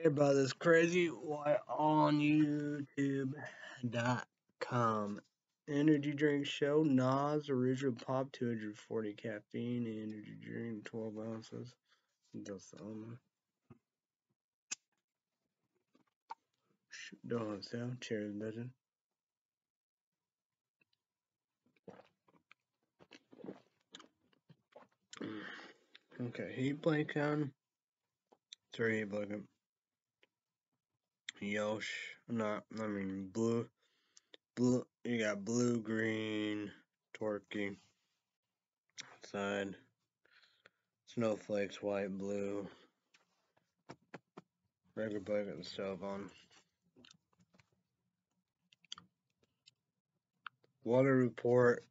Hey this crazy why on YouTube.com. Energy drink show Nas original pop 240 caffeine energy drink 12 ounces. That's um don't sound cheers legend. Okay, heat blanket on. Three heat blanket. Yosh, not, I mean blue, blue. You got blue, green, turkey. Outside, snowflakes, white, blue. Regular blanket and stove on. Water report.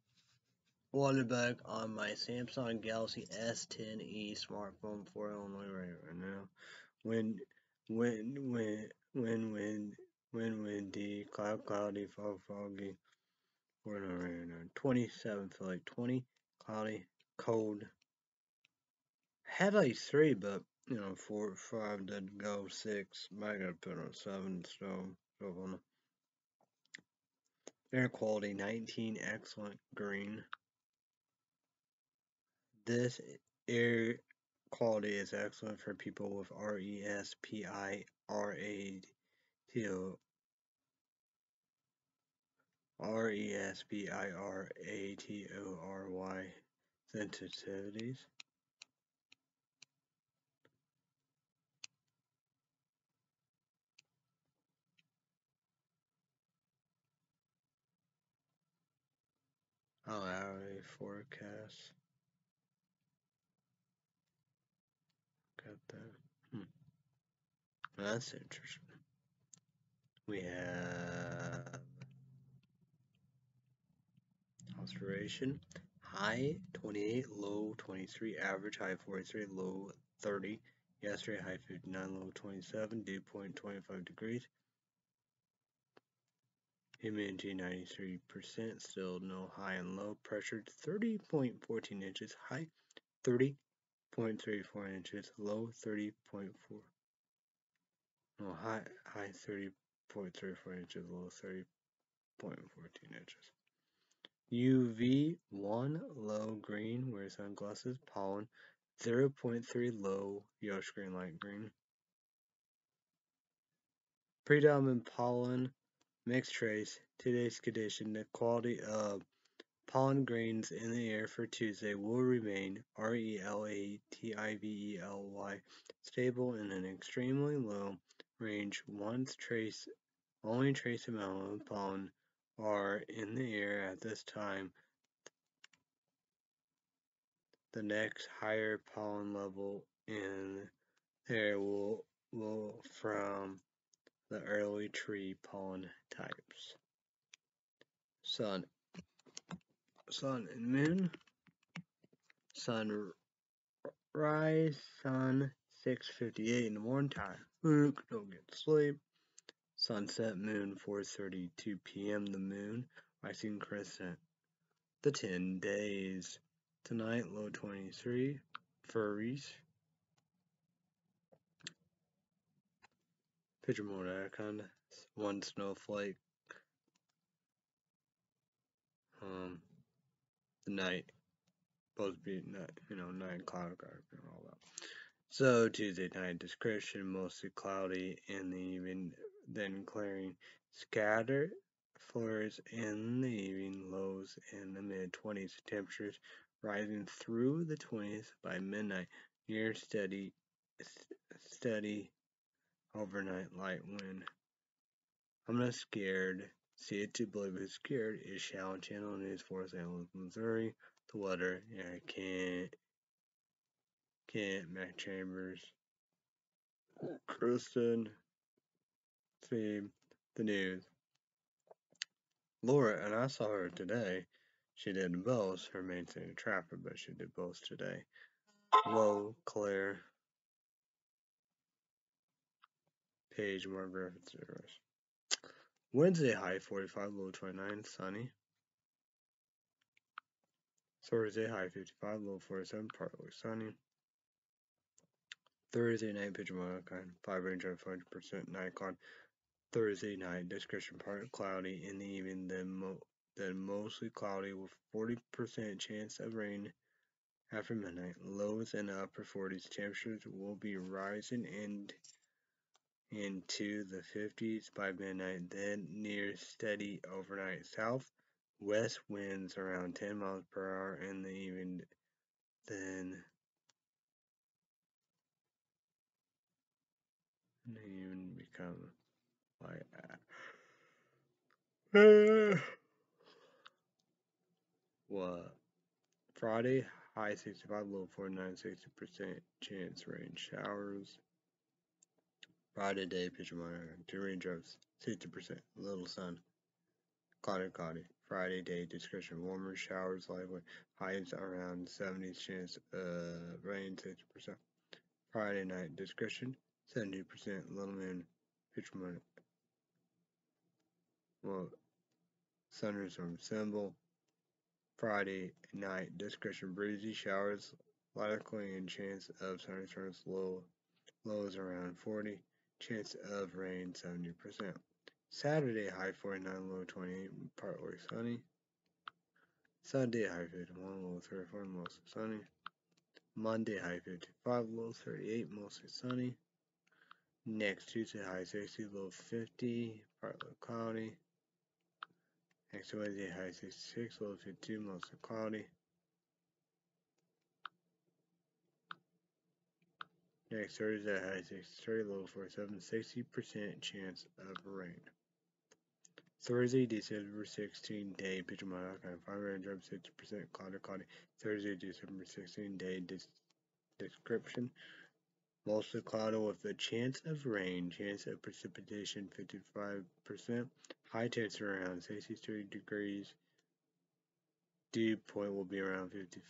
Water bag on my Samsung Galaxy S10e smartphone for Illinois right, now. When when wind, wind, wind, wind, windy, cloud, cloudy, fog, foggy. We're right now. 27 feel like 20, cloudy, cold. Had like three, but you know, four, five did go, six. I gotta put on seven, so, so on. Air quality 19, excellent, green. This air quality is excellent for people with R E S P I R A T O R E S P I R A T O R Y sensitivities. Hourly forecast. Got that. Hmm. That's interesting. We have observation. High 28, low 23, average high 43, low 30. Yesterday high 59, low 27, dew point 25 degrees. Humidity 93%, still no high and low. Pressure 30.14 inches, high 30.34 inches, low 30.4. No, high high 30.34 inches, low 30.14 inches. UV 1 low green, wear sunglasses, pollen 0.3 low, yellow green, light green. Predominant pollen Mixed trace. Today's condition, the quality of pollen grains in the air for Tuesday will remain R-E-L-A-T-I-V-E-L-Y stable in an extremely low range once trace only trace amount of pollen are in the air at this time. The next higher pollen level in there will will from the early tree pollen types. Sun, sun and moon. Sunrise, sun 6:58 in the morning time. Look, don't get sleep. Sunset, moon 4:32 p.m. The moon rising crescent. The 10 days. Tonight, low 23. Furries. Picture mode icon. One snowflake. Um, the night. Supposed to be night, you know, night cloud and all that. So Tuesday night description mostly cloudy in the evening, then clearing. Scattered flurries in the evening, lows in the mid 20s. Temperatures rising through the 20s by midnight. Near steady, steady overnight light wind. I'm not scared. See it to believe it's scared is Shallow Channel News for St. Louis, Missouri. The weather, yeah, Can't, Mac Chambers, Kristen, see the news. Laura, and I saw her today. She did both. Her main thing in traffic, but she did both today. Low, Claire, Page more references. Wednesday high 45, low 29, sunny. Thursday high 55, low 47, partly sunny. Thursday night, pitch monocline, 5 rain drive, 40% night cloud. Thursday night, discretion part cloudy in the evening, then, mo then mostly cloudy with 40% chance of rain after midnight. Lows in the upper 40s. Temperatures will be rising and into the 50s by midnight, then near steady overnight. South west winds around 10 miles per hour in the evening, then even become like what? Friday high 65 low 49 60 percent chance rain showers. Friday day picture monitor two raindrops 60 percent little sun. Cloudy cloudy. Friday day discretion. Warmer showers likely. Highs around 70 chance uh rain 60 percent. Friday night discretion 70 percent little picture monitor well thunderstorm symbol Friday night, discretion breezy showers, likely and chance of thunderstorms low, lows around 40, chance of rain 70%. Saturday, high 49, low 28, partly sunny. Sunday, high 51, low 34, mostly sunny. Monday, high 55, low 38, mostly sunny. Next Tuesday, high 60, low 50, partly cloudy. Next Wednesday, high 66, low 52, mostly cloudy. Next Thursday, high 63, low 47, 60% chance of rain. Thursday, December 16, day, picture my kind of 5 rain drop, 60% cloudy, cloudy. Thursday, December 16, day, description. Mostly cloudy with a chance of rain, chance of precipitation 55%, high temperature around 63 degrees. Dew point will be around 50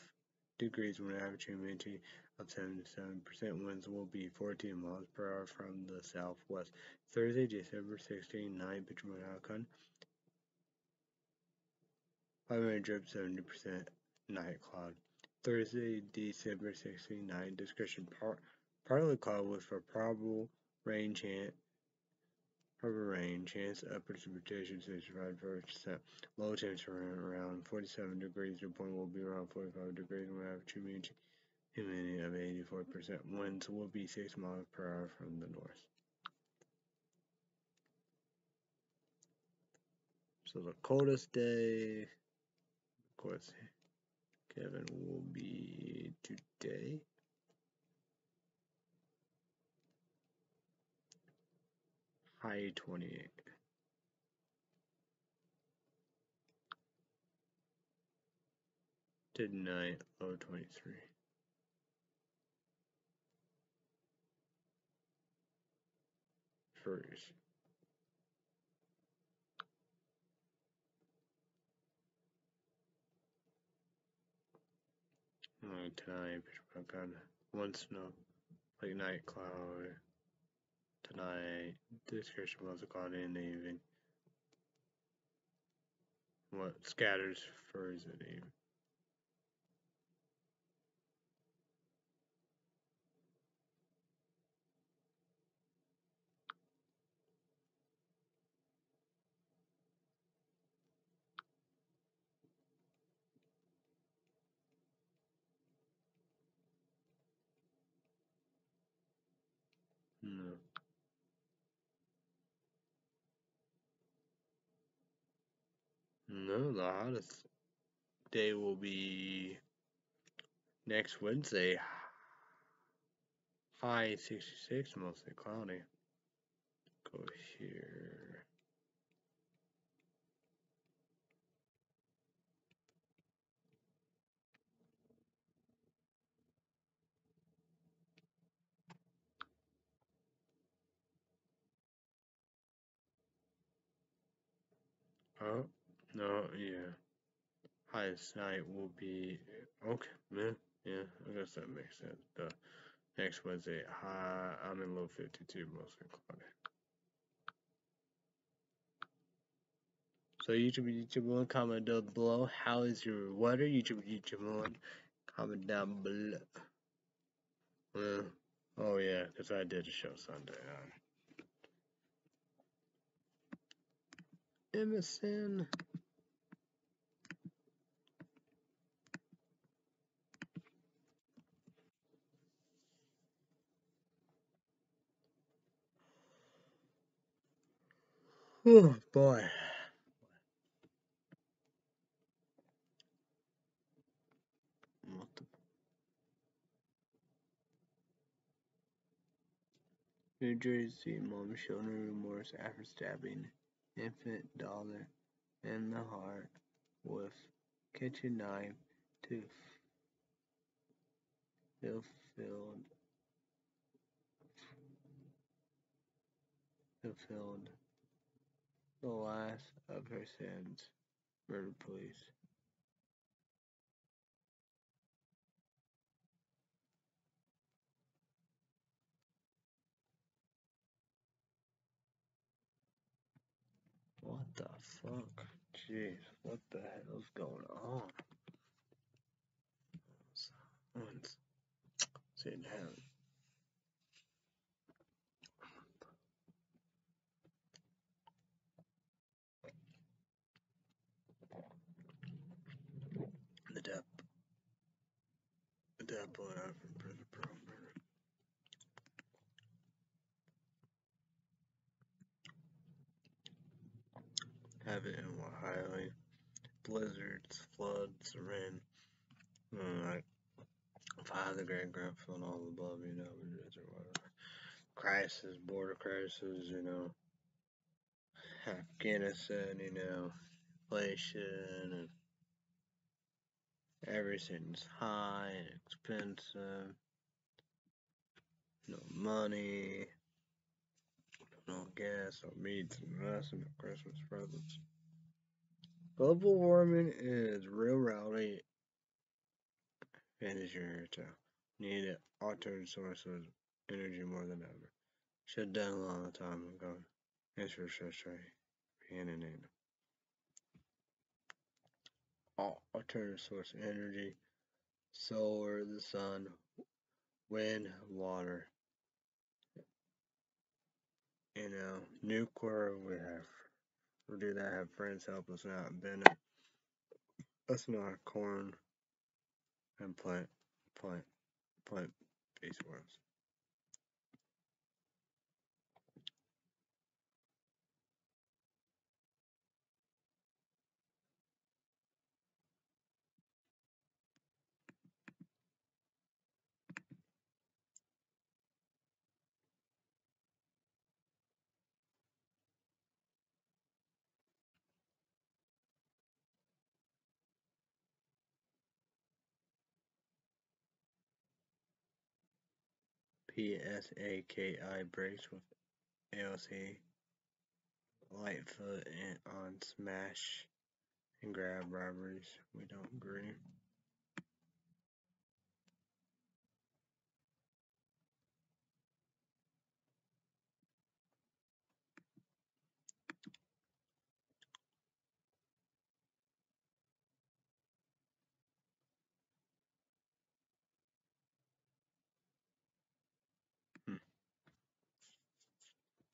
degrees when average humidity of 77%. Winds will be 14 miles per hour from the southwest. Thursday, December 16, night between outcome. Primary drip 70% night cloud. Thursday, December 16, night discretion part Partly cloudy with a probable rain chance Probable rain, chance of precipitation 65%. Low temperature around 47 degrees. Dew point will be around 45 degrees when average humidity, humidity of 84%. Winds will be 6 miles per hour from the north. So the coldest day, of course, Kevin will be today. High 28. Tonight, low 23. First. Uh, tonight, got one snow, like night cloud tonight. description was called in the evening. What scatters for is it even? No. No, the hottest day will be next Wednesday. High 66, mostly cloudy. Go here. Oh, no, yeah. Highest night will be okay, man. Yeah, I guess that makes sense. The next Wednesday, high. I'm in low 52, mostly cloudy. So YouTube, YouTube one, comment down below. How is your weather? YouTube, YouTube one, comment down below. Oh yeah, because I did a show Sunday. Um, Emerson. Oh boy. New Jersey mom showed no remorse after stabbing infant daughter in the heart with kitchen knife to fulfilled fulfilled the last of her sins. Murder police. What the fuck? Jeez, what the hell's going on? Someone's sitting down. The Depp. The Depp pulling out from prison for murder. Have it in Ohio. Blizzards, floods, rain. Mm, like fire the Great Grenfell and all above, you know. Crisis, border crisis, you know. Afghanistan, you know, inflation and everything's high and expensive. No money, no gas, no meats, and rest, no Christmas presents. Global warming is real rowdy here to need alternative sources of energy more than ever. Shut down a long time ago. Answer frustrating. Beginning in alternative source of energy, solar, the sun, wind, water. You know, nuclear, we have, we do that, have friends help us out, Bennett. That's not corn and plant, plant, plant based PSAKI breaks with ALC Lightfoot and on smash and grab robberies. We don't agree.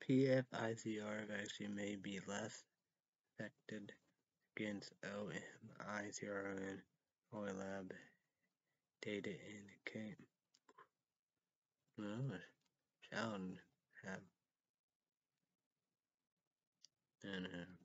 Pfizer vaccine may be less effective against Omicron oil lab data indicate. No, shall have and have. Uh,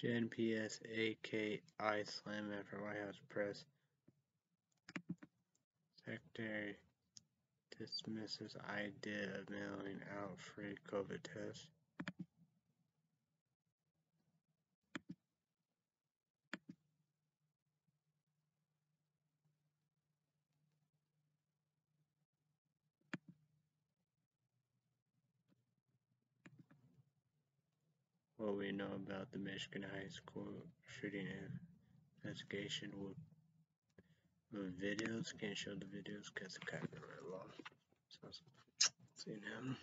Jen PS AK I slam after White House press. Secretary dismisses idea of mailing out free COVID tests. We know about the Michigan High School shooting investigation with, videos. Can't show the videos because the copyright law. So, see now.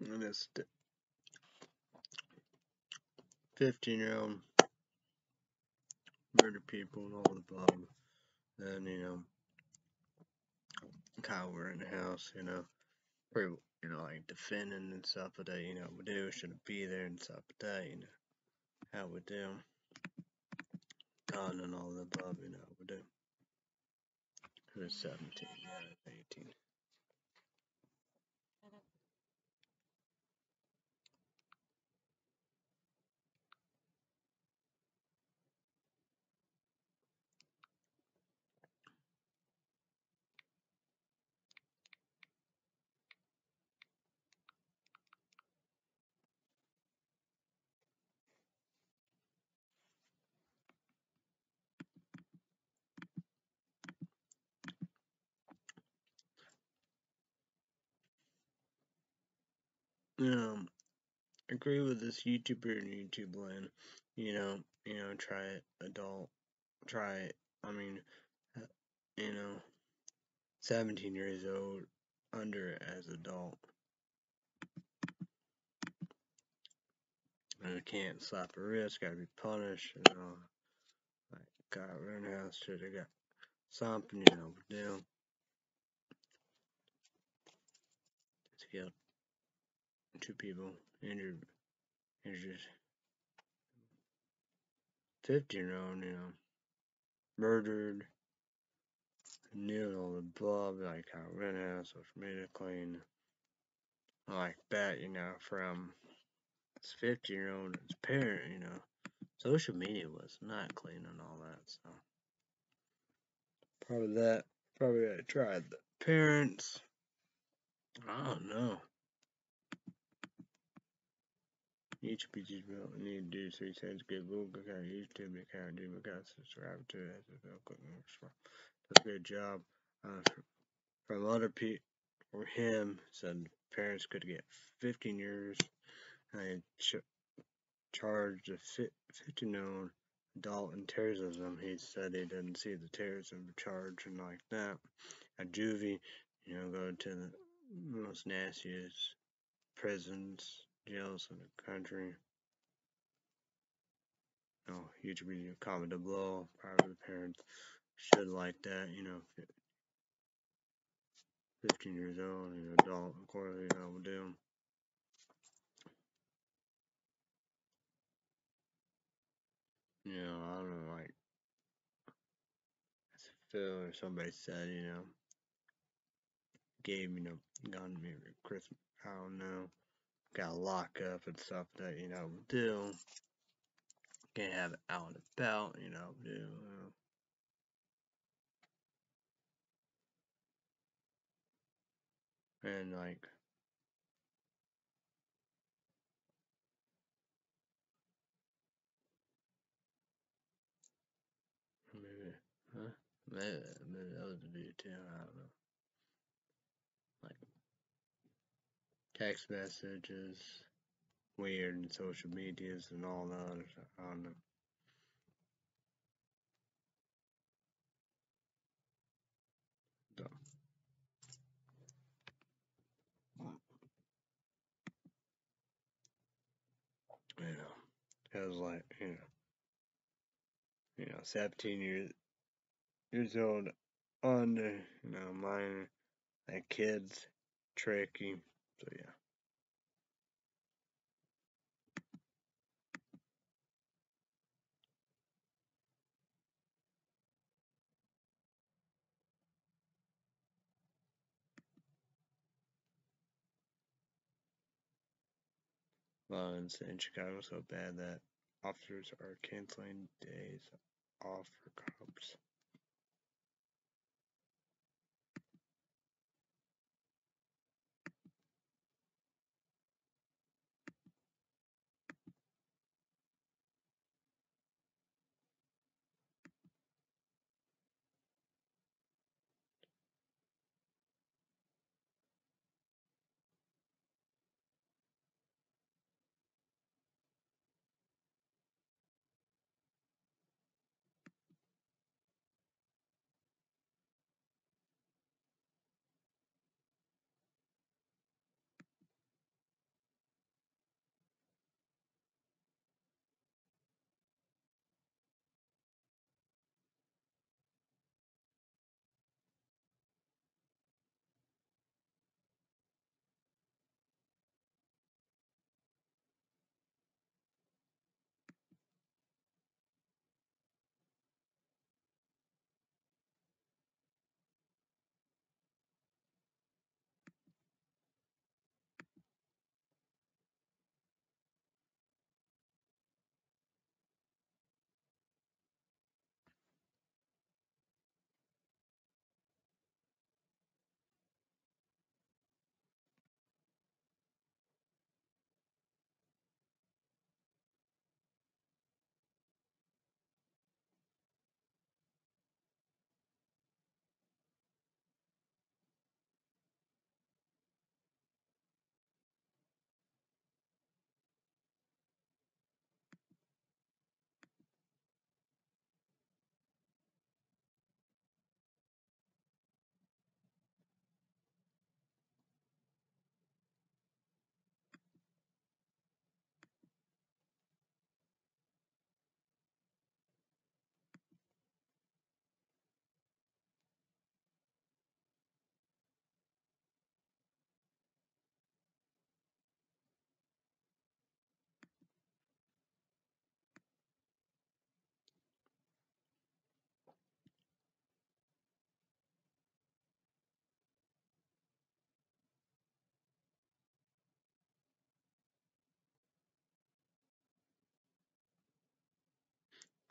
And this 15 year old murder people and all the above. And, you know, Kyle were in the house, you know, pretty, you know, like defending and stuff, but that, you know, we do shouldn't be there and stuff, but that, you know, how we do. God and all the above, you know, we do. Who is 17? Yeah, 18. Um, agree with this YouTuber and YouTube land. You know, you know, try it, adult, try it. I mean, uh, you know, 17 years old, under as adult. I can't slap a wrist, gotta be punished, you know. Like, got run house should have got something, you know, down. Just killed two people, injured, injured. 15 year old, you know, murdered, knew all the above, like how Rittenhouse, social media clean, like that, you know, from his 15 year old, his parent, you know, social media was not clean and all that, so. Probably that, probably tried the parents, I don't know. Each PG bill need to do three cents. Get Google account, YouTube account, do account, subscribe to it. That's a good job. Uh, from other people, for him, said parents could get 15 years. And ch charged a 15 year old adult in terrorism. He said he didn't see the terrorism charge and like that. At juvie, you know, go to the most nastiest prisons jails in the country. Know, huge be common to blow. Probably parents should like that, you know. 15 years old, you know, adult, of course, you know, we do. You know, I don't know, like, Phil or somebody said, you know, gave, you know, gun me Christmas, I don't know got lock up and stuff that, you know, do. Can't have it out and about, you know, do. You know. And like, maybe, huh? Maybe, maybe that was the video too. I don't know. Like, text messages, weird, and social medias and all that. I don't know. Know, it was like, you know, you know, 17 years years old the, you know, minor, like kids, tricky. So yeah. Lines in Chicago so bad that officers are canceling days off for cops.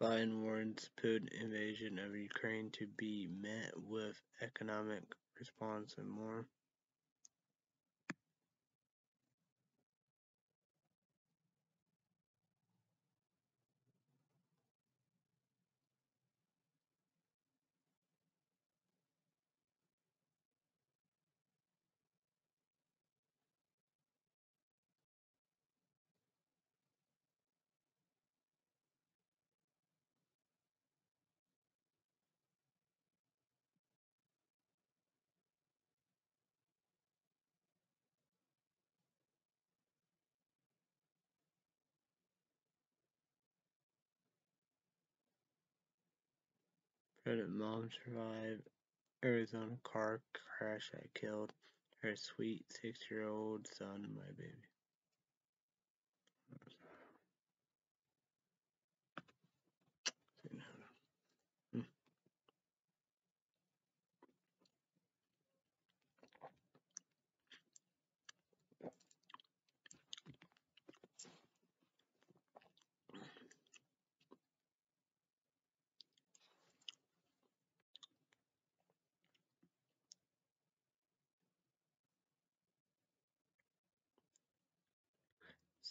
Biden warns Putin invasion of Ukraine to be met with economic response and more. Pregnant mom survived Arizona car crash that killed her sweet six-year-old son, my baby.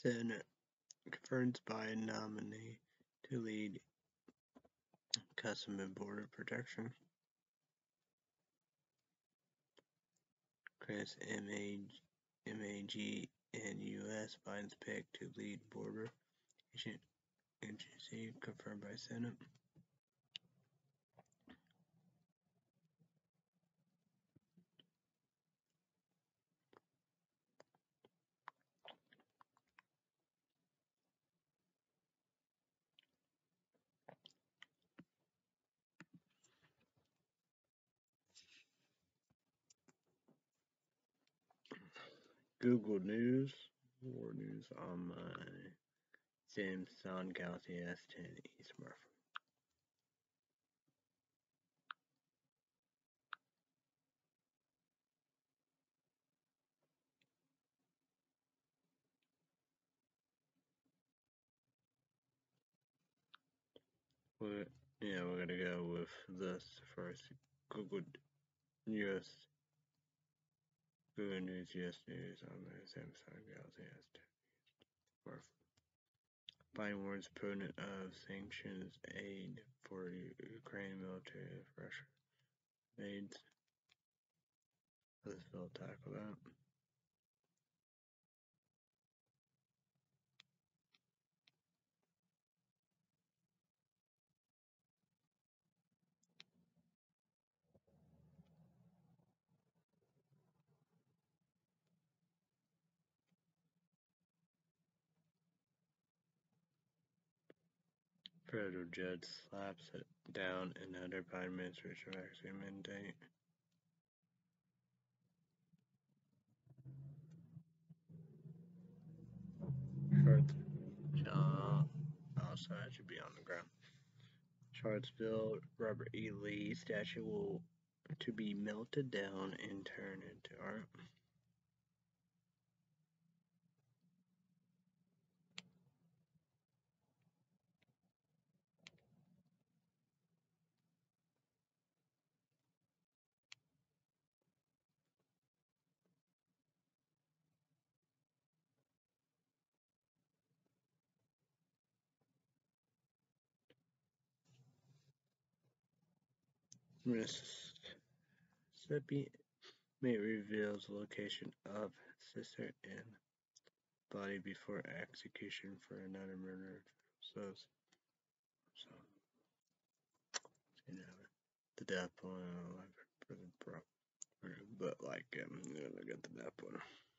Senate confirms Biden nominee to lead Customs and Border Protection. Chris Mag and U.S. Biden's pick to lead border agency confirmed by Senate. Google News, more news on my Samsung Galaxy S10 e smartphone. We're, yeah, we're gonna go with this first Google News Google News US News on the Samsung Galaxy S10. Biden warns opponent of sanctions aid for Ukraine military if Russia invades. Let's tackle that. Federal judge slaps it down another Biden administration vaccine mandate. Uh, outside should be on the ground. Charlottesville Robert E. Lee statue will to be melted down and turned into art. Mississippi may reveal the location of sister and body before execution for another murder. So, so you know, the death bro, but like um, look at the death penalty.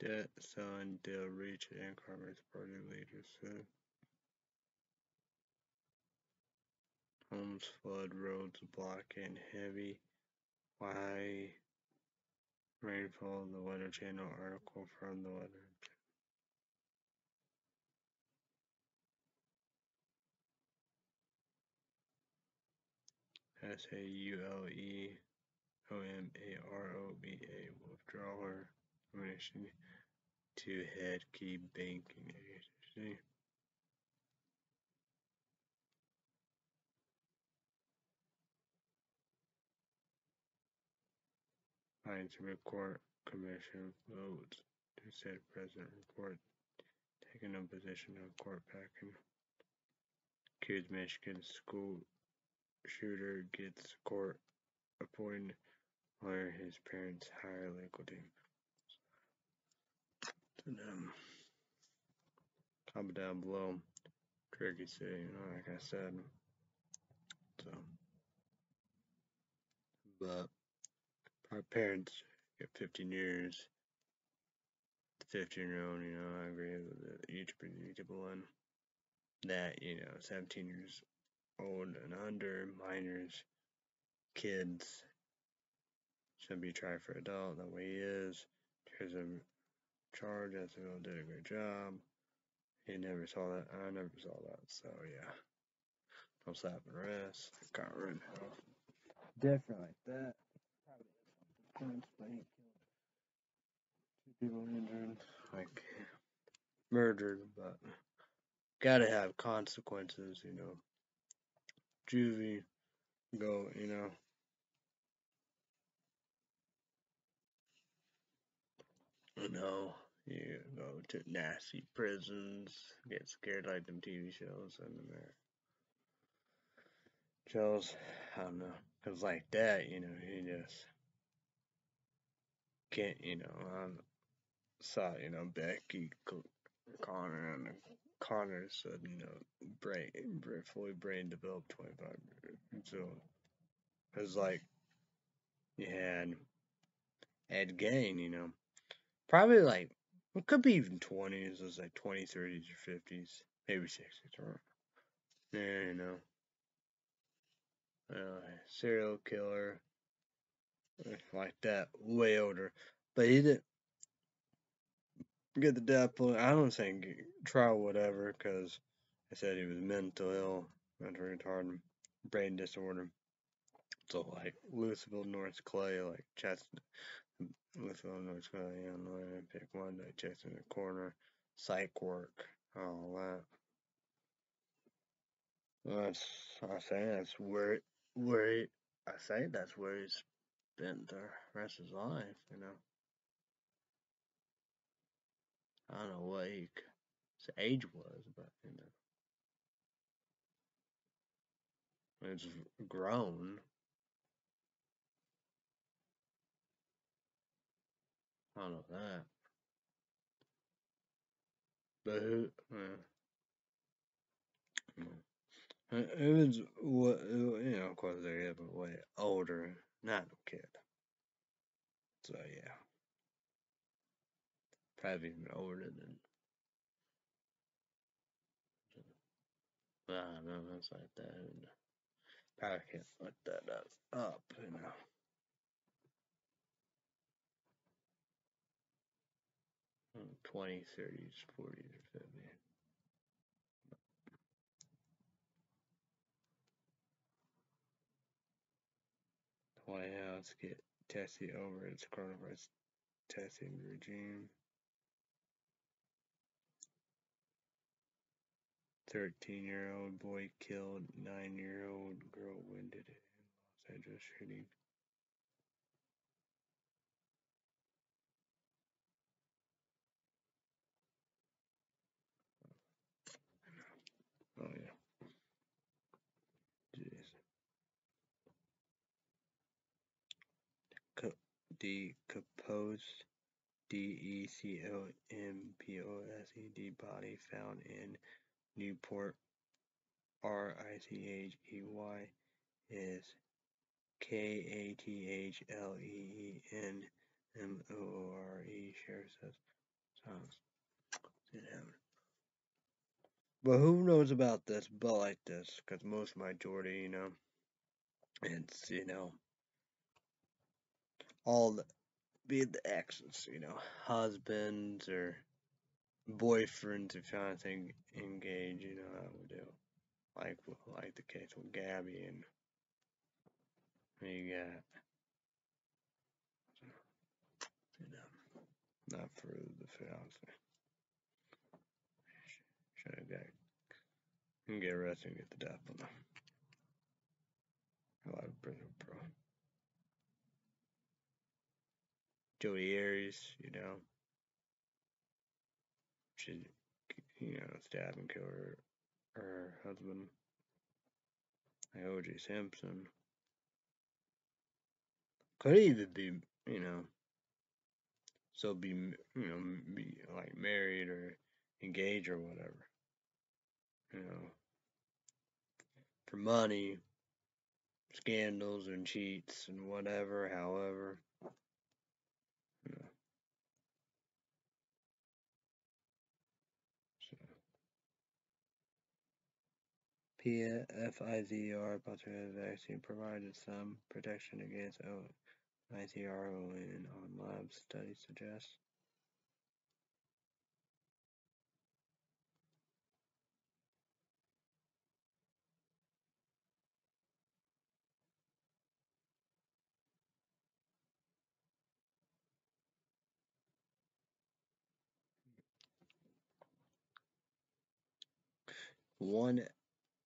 That son Dale Reach and Congress Party leaders said. Homes flood, roads block, and heavy, high rainfall. The Weather Channel article from the Weather Channel. S A U L E O M A R O B A withdrawal permission to head key banking agency. Finds Court Commission votes to set President report taking a position on court packing. Kids Michigan school shooter gets court appointed lawyer his parents hire legal team. And um, comment down below. Tricky City, you know, like I said. So, but our parents get 15 years. 15 year old, you know, I agree with the YouTube one. That, you know, 17 years old and under, minors, kids, should be tried for adult. That way he is. There's a charge. Ethanol did a great job. He never saw that. I never saw that. So yeah. Don't slap the rest. Got rid of different like that. Probably points, but he killed two people injured. Like murdered, but gotta have consequences, you know. Juvie go, you know. You know. You go to nasty prisons, get scared like them TV shows and the shows. I don't know. Cause like that, you know, he just can't, you know, I saw, you know, Becky Connor and Connor said, you know, brain, fully brain developed 25 years. So was like you had Ed Gein, you know, probably like it could be even 20s, it's like 20s, 30s, or 50s, maybe 60s, or yeah, you know. Uh, serial killer, like that, way older. But he didn't get the death penalty. I don't think trial whatever because they said he was mental ill, mental retarded, brain disorder. So like Louisville, North Clay, like Chester, Louisville, North Clay, Illinois, pick one, Chester in the corner, psych work, all that. That's I say that's where where he, I say that's where he spent the rest of his life. You know, I don't know what he, his age was, but you know, it's grown. I know that, but who? Uh, it was what you know. Of course, they're even way older, not no kid. So yeah, probably even older than. I don't know. That's like that. Probably can't look that up. You know. Twenties, thirties, forties, or fifties. White House get tested over its coronavirus testing regime. 13 year old boy killed 9 year old girl wounded in Los Angeles shooting. Oh, yeah. Jeez. Co- decomposed D E C O M P O S E D body found in Newport R I C H E Y is K A T H L E E N M O O R E sheriff says. But who knows about this but like this? Because most majority, you know, it's, you know, all the, be the exes, you know, husbands or boyfriends if you're trying to engage, you know, how we do. Like, like the case with Gabby and you got, you know, not for the fiance. Should have got, can get arrested and get the death them. A lot of prison pro. Jodi Arias, you know, she, you know, stab and kill her, her husband. O.J. Simpson. Could even be, you know, so be, you know, be like married or engaged or whatever. You know, for money, scandals and cheats and whatever, however. You know. So. PFIZR positive vaccine provided some protection against ICR in on lab studies suggest. One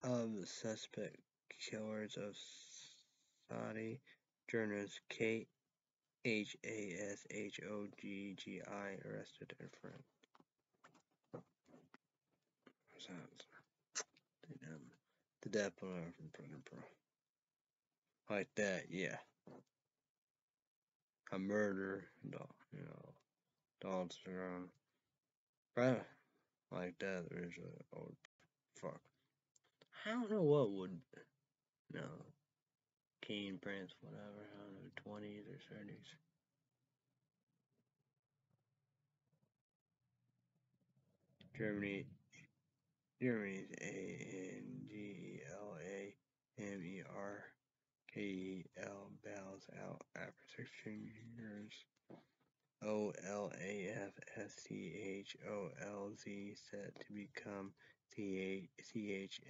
of suspect killers of Saudi journalist Kate H A S H O G G I arrested in France. The death penalty from Pro. Like that, yeah. A murder, dog, you know, dogs around. Like that. There's a old fuck. I don't know what would, know, Keen Prince, whatever. I don't know, twenties or thirties. Germany, Germany's A N G L A M E R K E L miles out after 16 years. O L A F S C H O L Z set to become C H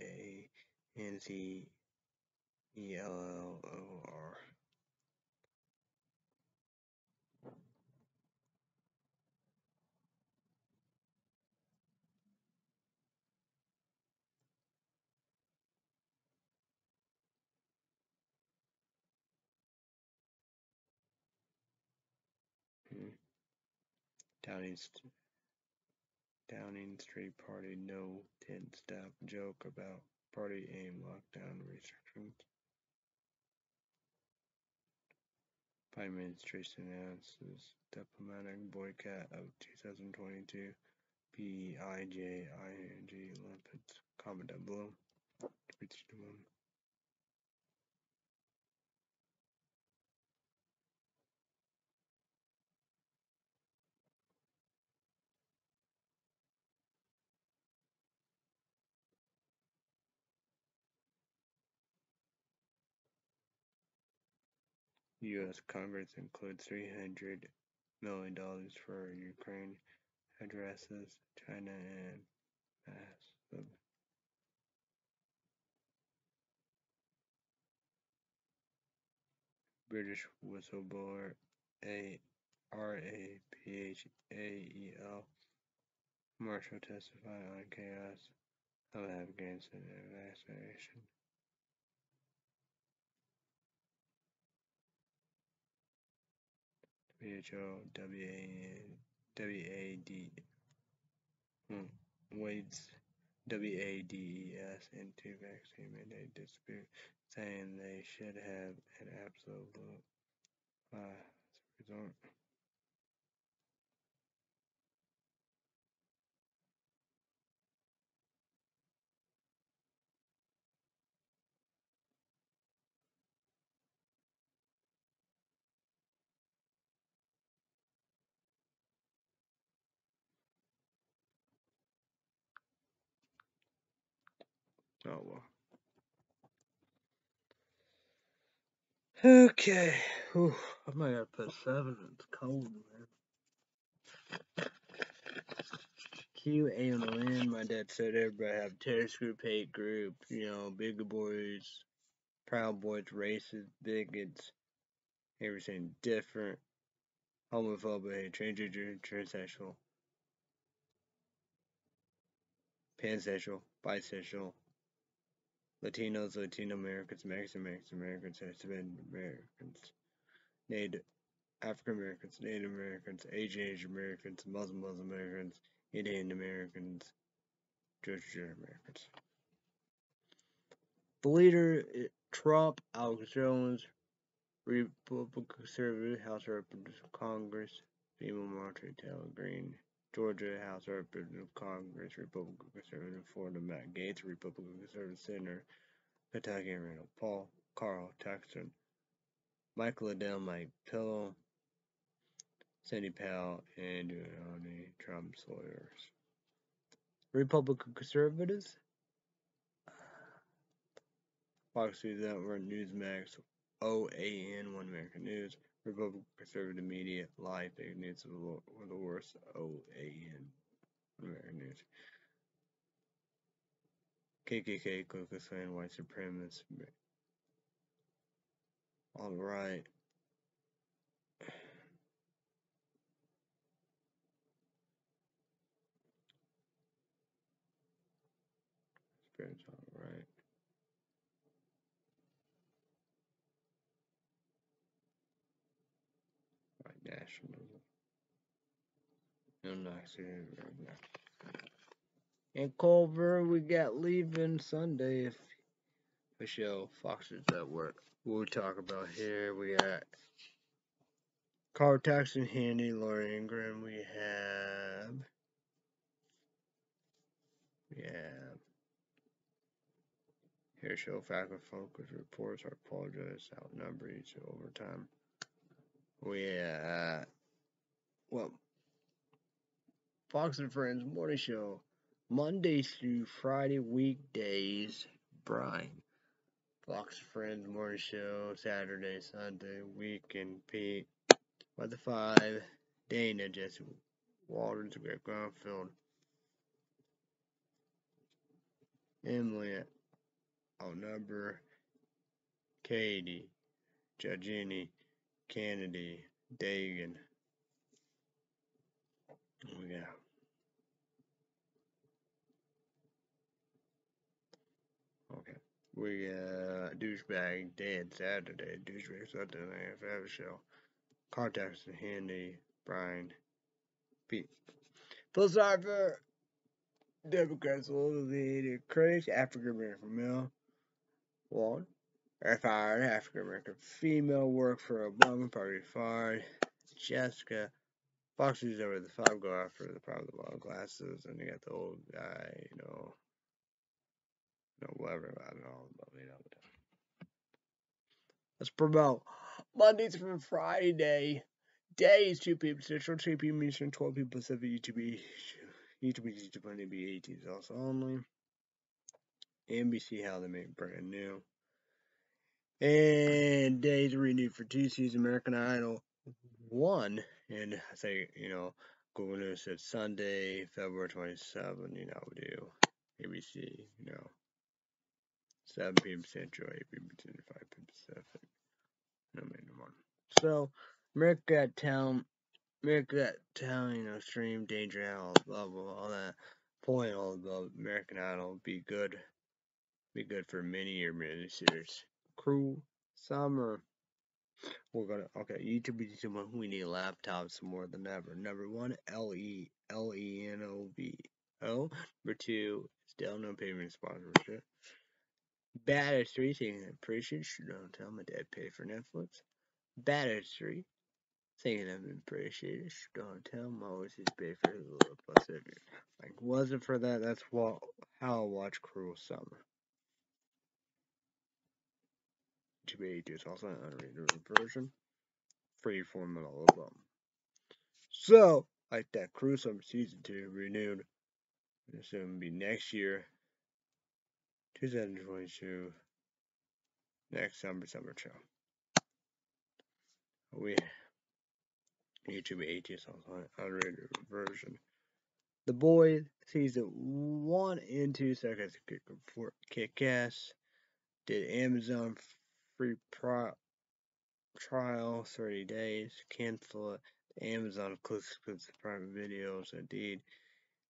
Downing, Street Party No 10 step joke about party aim lockdown restrictions. Prime Administration announces diplomatic boycott of 2022 BIJING Olympics. Comment down below. U.S. Congress includes $300 million for Ukraine, addresses China and massive British whistleblower A R A P H A E L Marshall testified on chaos of Afghanistan vaccination. WAD Wade's WADES into vaccine mandate dispute, saying they should have an absolute uh, result. Well. Okay. Whew. I might have to put seven. It's cold, man. Q A on N. My dad said everybody have terrorist group, hate group, you know, big boys, proud boys, racist, bigots, everything different, homophobic, transgender, transsexual, pansexual, bisexual, Latinos, Latino Americans, Mexican Mexican Americans, Hispanic Americans, Native African Americans, Native Americans, Asian Asian Americans, Muslim Muslim Americans, Indian Americans, Jewish Americans. The leader, eh, Trump, Alex Jones, Republican Conservative House of Representatives Congress, Female Marjorie Taylor Greene, Georgia House Representative Congress, Republican Conservative Florida Matt Gaetz, Republican Conservative Senator Kentucky Randall Paul, Carl Texton, Michael Adele, Mike Pillow, Sandy Powell, and Donald Trump's lawyers. Republican Conservatives, Fox News Network, Newsmax, OAN, One American News, Republican Conservative Media, Live, Fake News were the worst, OAN, American News. KKK, Ku Klux Klan, white supremacists. All right. Spirit's all right. Now. In Culver, we got leaving Sunday if Michelle Fox is at work. We'll talk about here. We got Carl Texton Handy, Laura Ingraham. We have. Yeah. Here show and focus reports. I apologize. Outnumbered overtime. Oh, we have. Uh, well, Fox and Friends morning show. Mondays through Friday weekdays, Brian. Fox and Friends Morning Show, Saturday, Sunday, Weekend Pete, the Five, Dana, Jesse Watters, Greg Garfield, Emily, Outnumber, oh, Katie, Judgini, Kennedy, Dagen. Oh, yeah. Okay. We, uh, douchebag dead Saturday, douchebag Sunday night after show. Contacts Handy, Brian, Pete. Philosopher, Democrats eliminated critics, African American male. One. Fired African American female work for a Obama probably fired. Jessica Foxy's over the five go after the problem of glasses and you got the old guy, you know. You know, whatever I don't know about you know. Let's promote Monday through Friday. Days 2 p.m. Central, 2 p.m. Eastern, 12 p.m. Pacific, YouTube, YouTube, YouTube, NB 18s also only. NBC, how they make brand new. And days renewed for two seasons American Idol 1. And I say, you know, Google News said Sunday, February 27, you know, we do ABC, you know, 7 p.m. Central, 8 p.m. Central, 5 p.m. Pacific. No, main one. So, America Town, America Got Town, you know, stream, Danger House, blah, blah, blah, all that. Point all the American Idol be good, be good for many year miniseries. Cruel Summer. We're gonna okay. YouTube YouTube. We need laptops more than ever. Number one, L E L E N O V O. Number two, still no payment sponsorship. Bad at three saying appreciation. Don't tell my dad paid for Netflix. Bad at three saying I'm appreciated. Don't tell him always paid for little plus Like wasn't for that, that's what how I watch Cruel Summer. To be is also an unrated version. Free form all of them. So, like that Cruise Season 2 renewed. It's going to be next year, 2022, next summer, summer show. We YouTube 80 is also an unrated version. The Boys season 1 and 2 seconds kick ass. Did Amazon free trial 30 days. Cancel it. Amazon exclusive private videos. Indeed.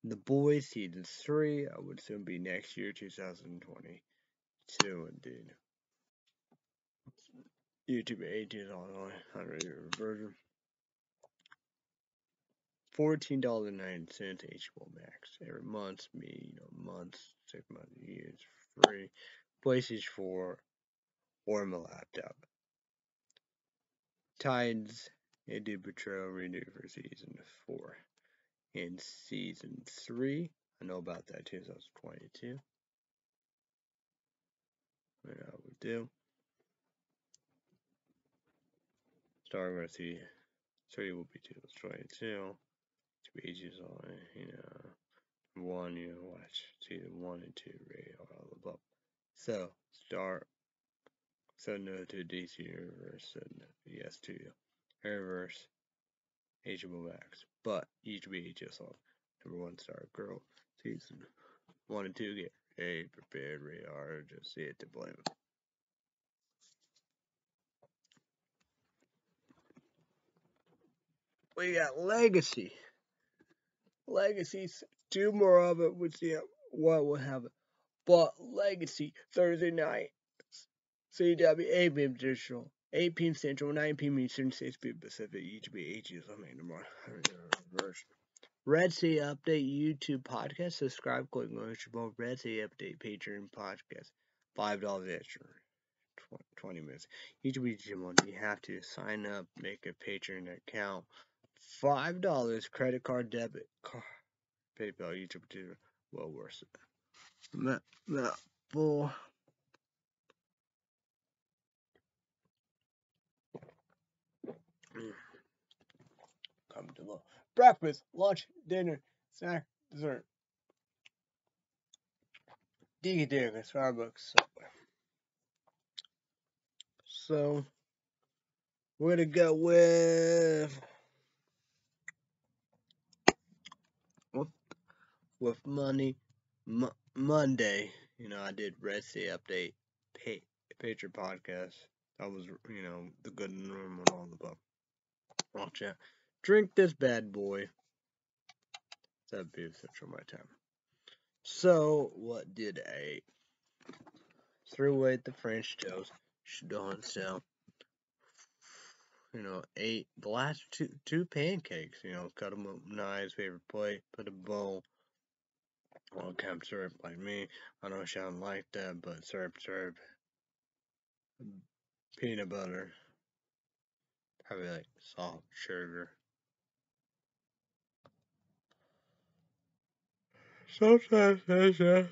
The Boys season 3, I would soon be next year, 2022. Indeed. YouTube 18 online, 100 year version. $14.09 HBO Max every month, me, you know, months, six months, years, free. Places for or my laptop. Tides into Patrol renewed for season four. In season three, I know about that 2022. What I would do. Starting with see three will be 2022. Two pages on, you know, one, you watch season one and two, right, all above. So, start so no to DC Universe and yes to Universe HBO Max. But HBO HSL number one Stargirl season one and two get a prepared radar just see it to blame. We got Legacy. Legacies, two more of it. We'll see what will happen. But Legacy Thursday night CW 8 p.m. Central, 8 p.m. Central, 9 p.m. Eastern, 6 p.m. Pacific, each be ages. I mean, tomorrow. Red Sea Update YouTube podcast. Subscribe, click on Red Sea Update Patreon podcast. $5 extra. 20 minutes. YouTube Digimon, you have to sign up, make a Patreon account. $5 credit card, debit card, PayPal, YouTube, well worth it. That, that, full. Come to look. Breakfast, lunch, dinner, snack, dessert. Digi Starbucks, Subway. So we're gonna go with with, with money Mo Monday. You know, I did Red Sea update, pa Patriot podcast. That was, you know, the good and normal on the above. Watch out. Drink this bad boy. That'd be central my time. So, what did I threw away the French toast, don't sell. You know, ate the last two two pancakes. You know, cut them up nice, favorite plate, put a bowl. Well, camp syrup like me. I know she don't like that, but syrup, syrup, peanut butter, probably like salt, sugar. Sometimes that's, uh,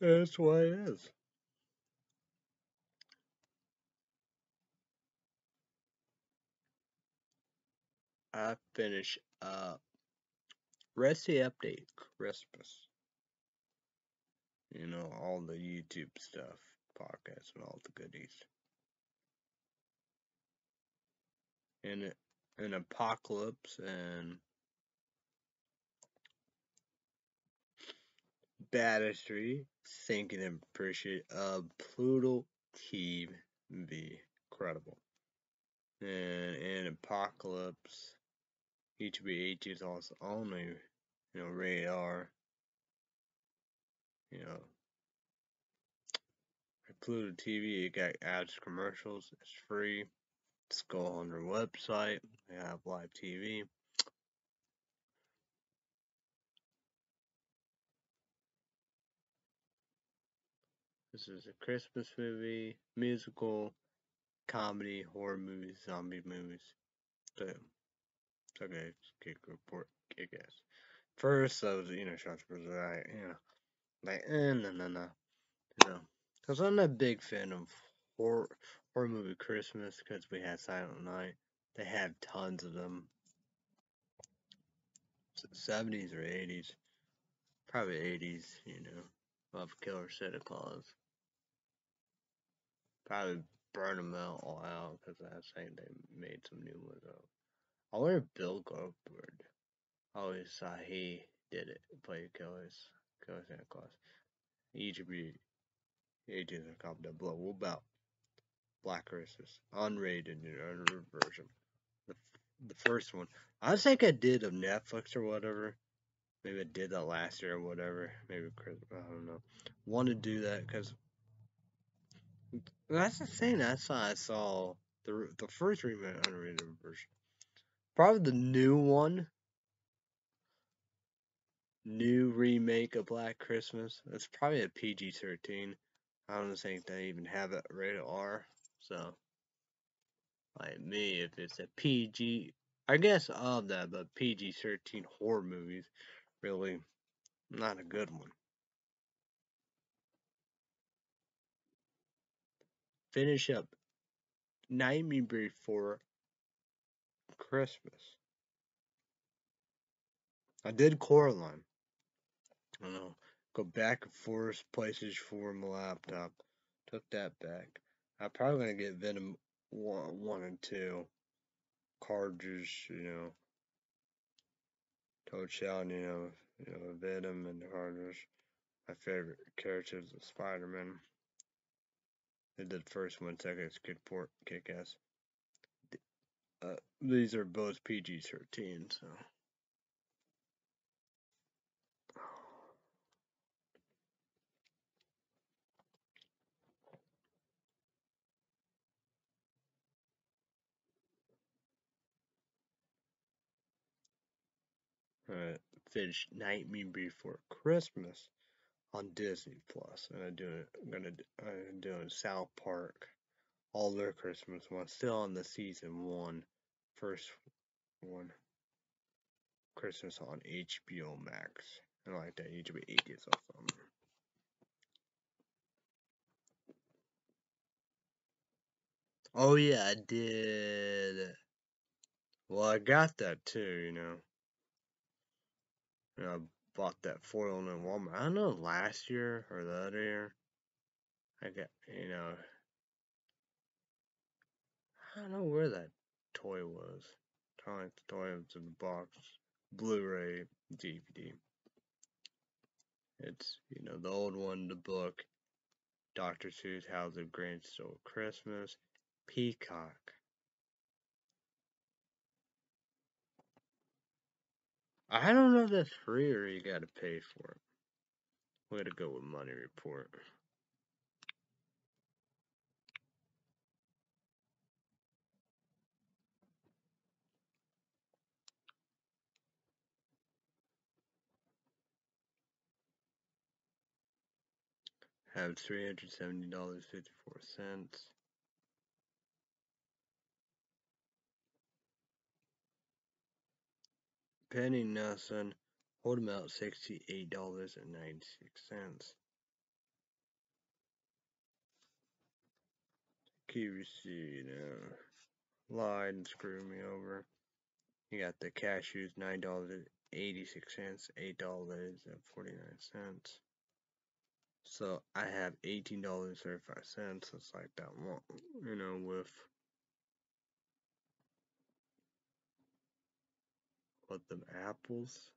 that's what it is. I finish up Sea Update Christmas. You know, all the YouTube stuff, podcasts, and all the goodies. And an apocalypse and Battery, thinking and appreciate uh Pluto TV. Incredible. And in apocalypse. HB8 is also only, you know, radar. You know, Pluto TV, you got ads, commercials, it's free. Just go on their website, they have live TV. This is a Christmas movie, musical, comedy, horror movies, zombie movies. So, okay, kick report, kick ass. First, I was, you know, shots was right, you know, like, eh, no, no, no, you know, because I'm not a big fan of horror, horror movie Christmas because we had Silent Night. They have tons of them. 70s or 80s. Probably 80s, you know. Love Killer Santa Claus. Probably burn them out all out because I saying they made some new ones out. I wonder if Bill Goldberg. I always saw he did it, play Killers, killers Killer Santa Claus. Egypt, ages are called the blow. What about Black Christmas? Unrated, unrated version. The, the first one. I think I did of Netflix or whatever. Maybe I did that last year or whatever. Maybe Christmas. I don't know. Want to do that because that's the thing. That's why I saw the the first remake unrated version. Probably the new one. New remake of Black Christmas. It's probably a PG thirteen. I don't think they even have it rated R. So, like me, if it's a PG, I guess of that, but PG thirteen horror movies, really not a good one. Finish up Nightmare Before Christmas. I did Coraline. I don't know. Go back and forth places for my laptop. Took that back. I'm probably gonna get Venom one, one and two. Cartridges, you know. Toad Shell, you know, you know, Venom and Cartridge. My favorite characters is Spider-Man. They did first one, second is good port kick ass. Uh, these are both PG 13, so. Uh, finished Nightmare Before Christmas on Disney Plus, and I'm doing I'm gonna I'm doing South Park, all their Christmas ones, still on the season one, first one, Christmas on HBO Max. I like that HBO 8 is awesome. Oh yeah, I did. Well, I got that too, you know. You know, bought that foil in Walmart. I don't know last year or the other year. I got you know I don't know where that toy was. Of like the toy in the box. Blu-ray DVD. It's, you know, the old one, the book. Dr. Seuss, How the Grinch Stole Christmas. Peacock. I don't know if that's free or you gotta pay for it. Way to go with Money Report. Have three hundred seventy dollars fifty four cents. Penny Nelson, hold amount sixty eight dollars and ninety six cents. Key receipt, uh, lied and screwed me over. You got the cashews, nine dollars eighty six cents, eight dollars and forty nine cents. So I have eighteen dollars thirty five cents. It's like that one, you know, with what them apples.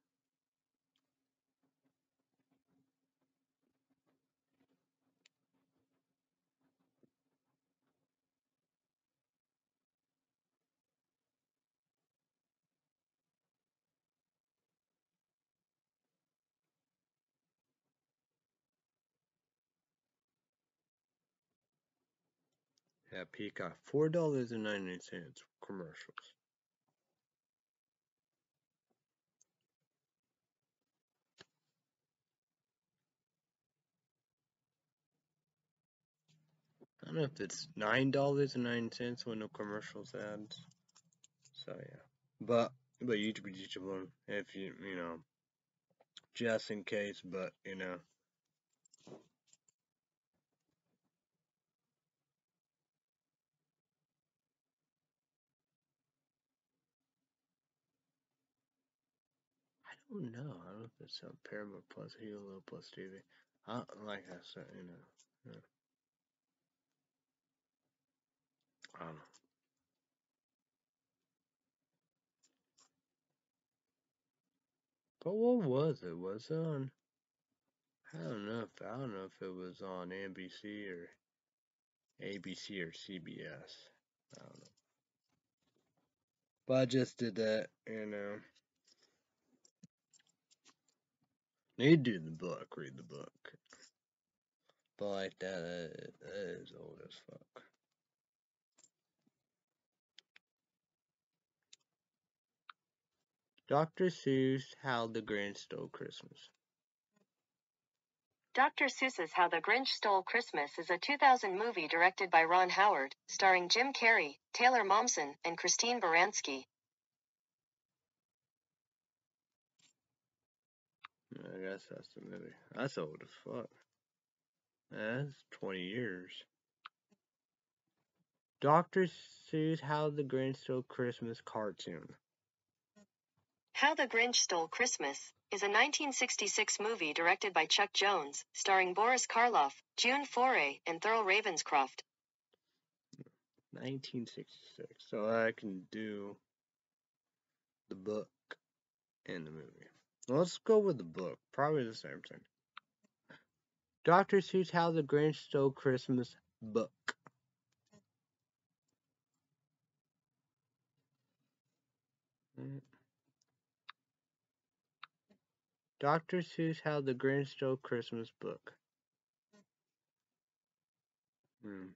Yeah, Peacock, four dollars and ninety nine cents commercials. I don't know if it's nine dollars and nine cents with no commercials ads. So yeah, but but YouTube is teachable if you you know just in case. But you know I don't know. I don't know if it's a Paramount Plus, Hulu Plus TV. I, like I said, you know. Yeah. But what was it? Was it on? I don't know if I don't know if it was on NBC or ABC or CBS. I don't know. But I just did that, you know. Need to do the book, read the book. But like that, that is old as fuck. Dr. Seuss, How the Grinch Stole Christmas. Dr. Seuss's How the Grinch Stole Christmas is a 2000 movie directed by Ron Howard, starring Jim Carrey, Taylor Momsen, and Christine Baranski. I guess that's the movie. That's old as fuck. That's 20 years. Dr. Seuss How the Grinch Stole Christmas cartoon. How the Grinch Stole Christmas is a 1966 movie directed by Chuck Jones, starring Boris Karloff, June Foray, and Thurl Ravenscroft. 1966. So I can do the book and the movie. Let's go with the book. Probably the same thing. Dr. Seuss How the Grinch Stole Christmas book. Mm. Dr. Seuss had the Grinch Stole Christmas book. Hmm.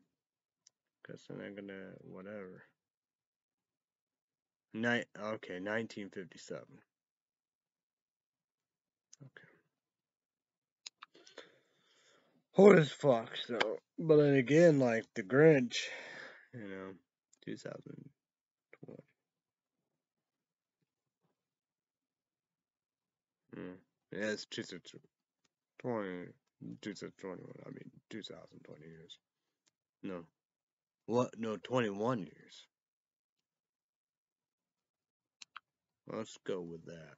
Guess I'm not gonna whatever. Night okay, 1957. Okay. Old as fuck, so but then again, like the Grinch, you know, 2020. It's 2020, 2021. I mean, 2020 years. No. What? No, 21 years. Let's go with that.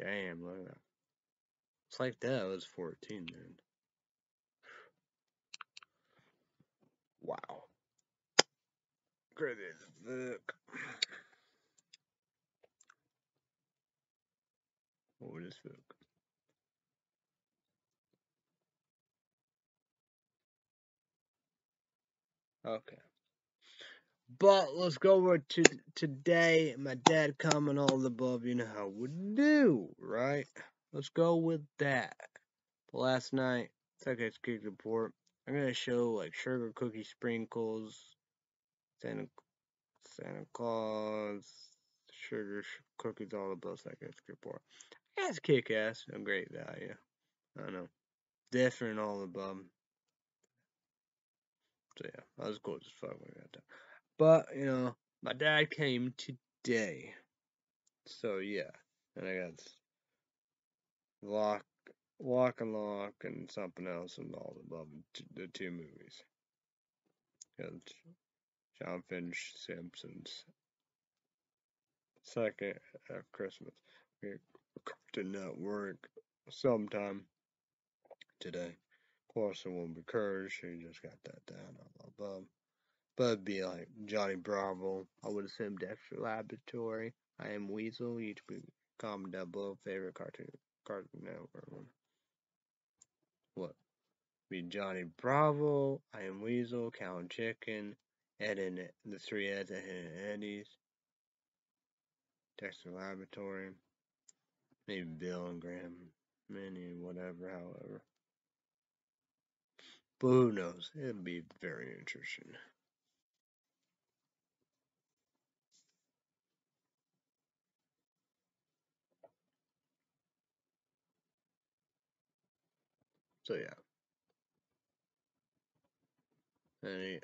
Damn, look at that. It's like that. Was 14 then. Wow. As fuck. What is fuck? Okay. But let's go over to today. My dad coming all the above. You know how we do, right? Let's go with that. Last night, second kick report. I'm gonna show like sugar cookie sprinkles, Santa Santa Claus, sugar cookies, all of those second report. That's kick ass, a great value. I don't know, different all above. So yeah, that was cool as fuck when I got that. But you know, my dad came today, so yeah, and I got lock, walk and lock, and something else, and all above the two movies. John Finch Simpsons second at Christmas. It did not work sometime today. Of course, it won't be Courage. She just got that down. Blah, blah. But it'd be like Johnny Bravo. I would assume Dexter Laboratory. I am Weasel. YouTube comment down below. Favorite cartoon Cartoon Network. What? Be Johnny Bravo. I am Weasel. Cow and Chicken. Ed and the three Eds at Eddie's. Dexter Laboratory. Maybe Bill and Graham. Many, whatever, however. But who knows? It'll be very interesting. So yeah. Any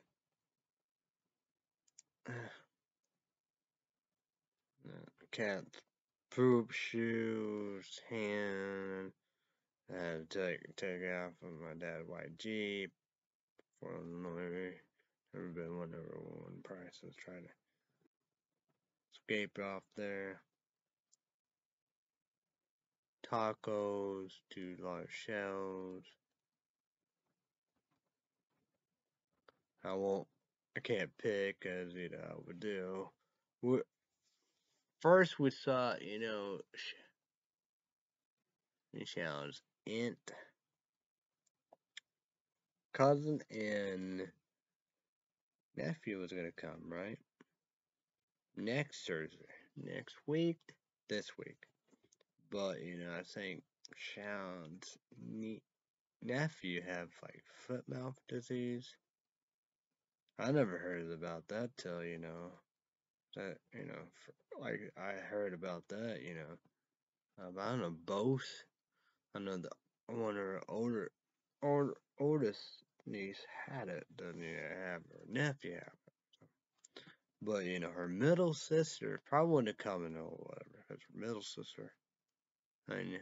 cat's poop shoes, hand. I had to take take off of my dad's white Jeep. For know, maybe never been one one price. Let's try to escape off there. Tacos, two large shells. I won't. I can't pick as you know would do. We, first we saw you know Michelle's aunt, cousin, and nephew was gonna come right next Thursday, next week, this week. But you know I think ne- nephew have like foot mouth disease. I never heard about that till you know that you know for, like I heard about that you know um, I don't know both. I know the one of her older older oldest niece had it doesn't even have her nephew have it but you know her middle sister probably wouldn't have come in or whatever her middle sister mean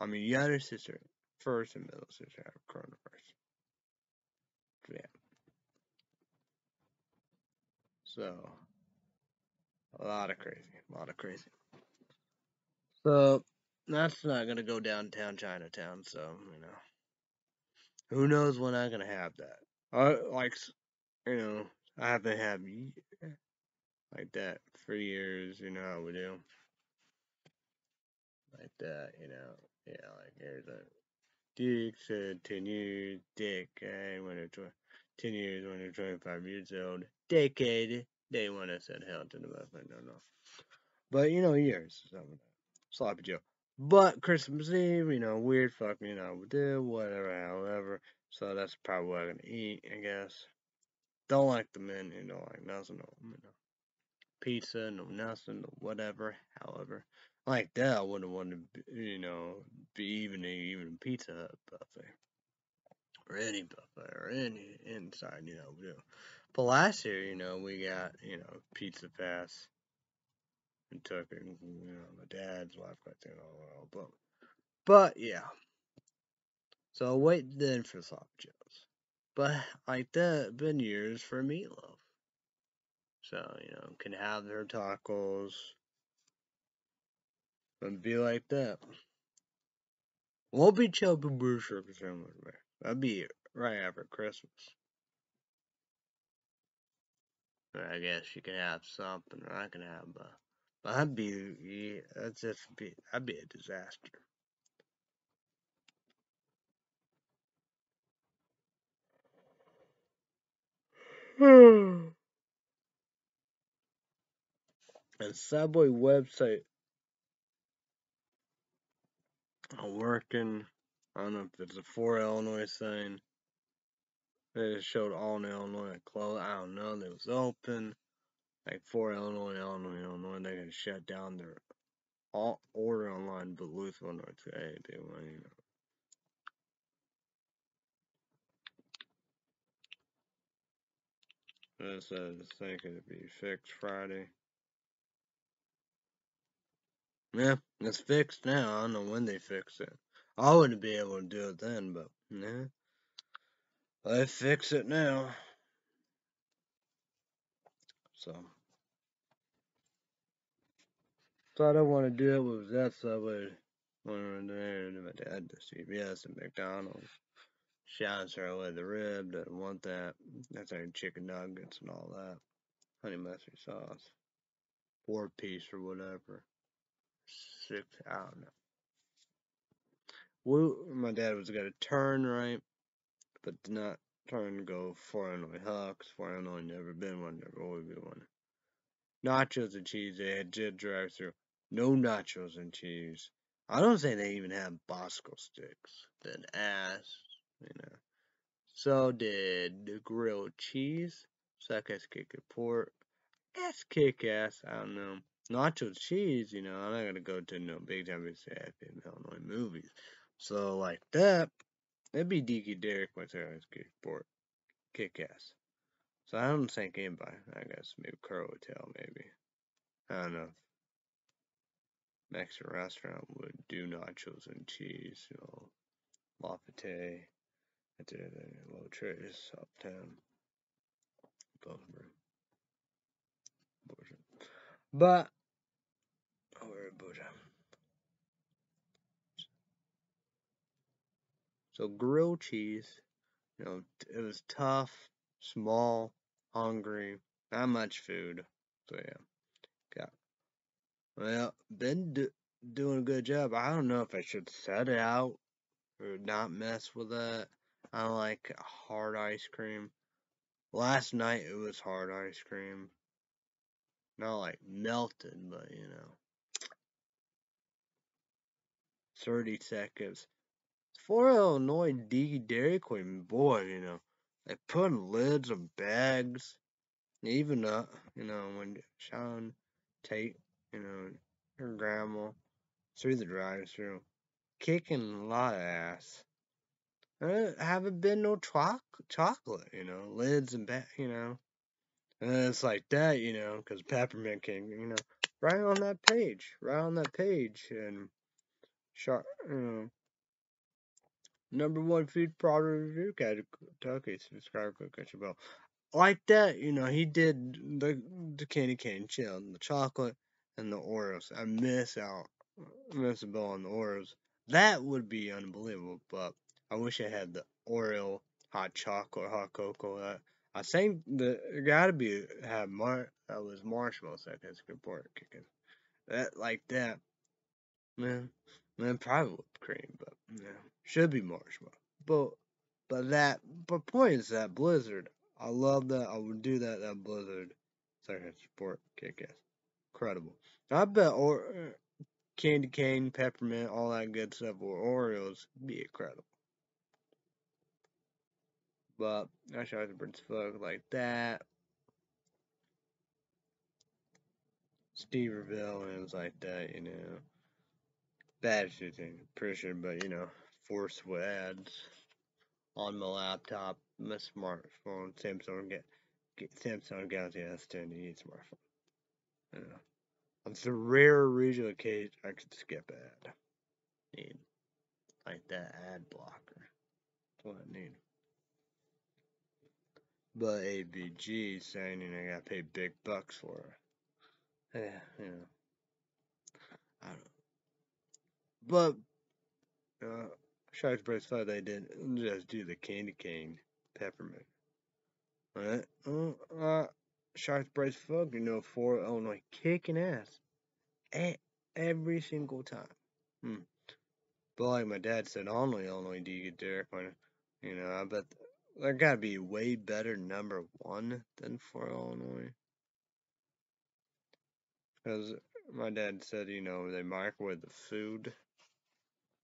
I mean younger sister first and middle sister have coronavirus. Yeah so a lot of crazy a lot of crazy. So that's not gonna go downtown Chinatown so you know. Who knows when I'm gonna have that. I like you know I haven't had like that for years you know how we do. Like that you know yeah like here's a Dick said 10 years, decade, eh, when they're uh, tw- 10 years when you're 25 years old, decade, they want to send hell to the muffin, I don't know. But, you know, years, something. Sloppy Joe. But Christmas Eve, you know, weird fuck, you know, whatever, however. So that's probably what I'm gonna eat, I guess. Don't like the men, you know, like nothing, no, you know. Pizza, no nothing, no whatever, however. Like that, I wouldn't want to, you know, be even even Pizza buffet or any buffet or any inside, you know. But last year, you know, we got you know Pizza Pass and took it. You know, my dad's wife got that all but but yeah. So I'll wait then for soft joes. But like that, been years for meatloaf. So you know, can have their tacos and be like that. Won't be chubby Brewster That'd be right after Christmas. I guess you can have something, or I can have, uh, but that'd be, yeah, that's just be, that'd be a disaster. and Subway website I'm working. I don't know if it's a four Illinois thing. They just showed all in Illinois closed. I don't know. They was open. Like for Illinois, Illinois, Illinois, they gonna shut down their all order online but Duluth, Illinois today. They want you know. It says it's thinking to be fixed Friday. Yeah, it's fixed now. I don't know when they fix it. I wouldn't be able to do it then, but yeah. They fix it now. So. So I don't want to do it with that subway. When my dad to CVS and McDonald's. Shots her with the rib, doesn't want that. That's our chicken nuggets and all that. Honey mustard sauce. Four piece or whatever. Six, I don't know. My dad was gonna turn right, but did not turn go for Illinois Hucks. For Illinois never been one, never will be one. Nachos and cheese, they had did drive through. No nachos and cheese. I don't think they even have Bosco sticks. Then ass, you know. So did the grilled cheese. Suck ass kick pork. Ass kick ass. I don't know. Nacho cheese, you know, I'm not gonna go to no big time in Illinois movies. So like that, it'd be Deaky Derrick with her ice kick ass. So I don't think anybody, I guess maybe Hotel, maybe. I don't know. Mexican restaurant would do nachos and cheese, you know, in Low Trace, Uptown, Bummer. But, Buddha. So grilled cheese, you know, it was tough, small, hungry, not much food. So yeah, got well, been do, doing a good job. I don't know if I should set it out or not mess with that. I like hard ice cream. Last night it was hard ice cream. Not like melted, but you know. 30 seconds. For Illinois D Dairy Queen, boy, you know, they put lids on bags. Even uh, you know, when Sean take, you know, her grandma through the drive-through, kicking a lot of ass. Uh, haven't been no choc- chocolate, you know, lids and ba- you know, and it's like that, you know, because Peppermint King, you know, right on that page, right on that page, and sharp, you know, number one food product review category. Subscribe, click on your bell. Like that, you know, he did the the candy cane chill, and the chocolate, and the Oreos. I miss out, miss a bell on the Oreos. That would be unbelievable, but I wish I had the Oreo hot chocolate, hot cocoa. That I think the it gotta be have mar that was marshmallows. marshmallow second support kicking. That like that, man, man, probably whipped cream, but yeah, should be marshmallow. But but that but point is that Blizzard. I love that. I would do that. That Blizzard second support kick ass, incredible. I bet or candy cane, peppermint, all that good stuff, or Oreos be incredible. But I should have Prince Folk like that. Steverville and it was like that, you know. Bad shooting, pretty sure, but you know, force with ads on my laptop, my smartphone, Samsung get, get Samsung Galaxy S10e smartphone. You know. It's a rare regional case I could skip ad. Need like that ad blocker. That's what I need. But AVG saying, you know, I gotta pay big bucks for it. Yeah, you know. I don't. But, uh, Sharks Breast thought they didn't just do the candy cane peppermint. Alright, uh, uh, Sharks Breast fuck, you know, for Illinois kicking ass. At every single time. Hmm. But like my dad said, only Illinois do you get Derek when, you know, I bet there gotta be way better number one than for Illinois. Because my dad said, you know, they microwave the food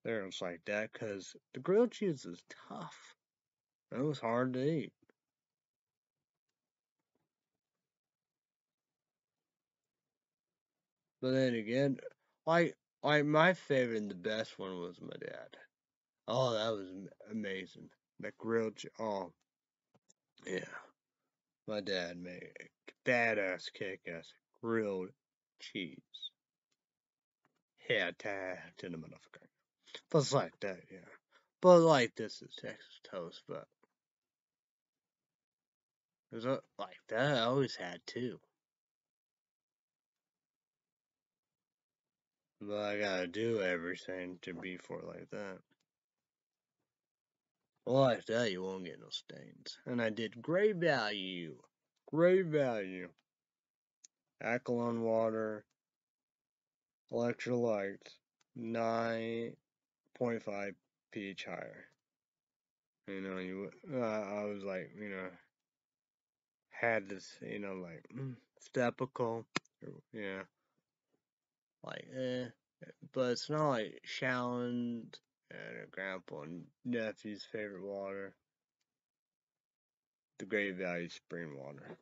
there. It's like that because the grilled cheese is tough. It was hard to eat. But then again, like, like my favorite and the best one was my dad. Oh, that was amazing. That grilled, cheese. oh, yeah. My dad made badass kick-ass grilled cheese. Yeah, to the motherfucker. But like that, yeah. But like this is Texas toast, but there's a like that I always had too. But I gotta do everything to be for like that. Well, like that, you won't get no stains. And I did great value. Great value. Alkaline water. Electrolytes. 9.5 pH higher. You know, you. Uh, I was like, you know, had this, you know, like, mm, stepical. Yeah like eh, but it's not like Shallon's and a grandpa and nephew's favorite water. The Great Value Spring water.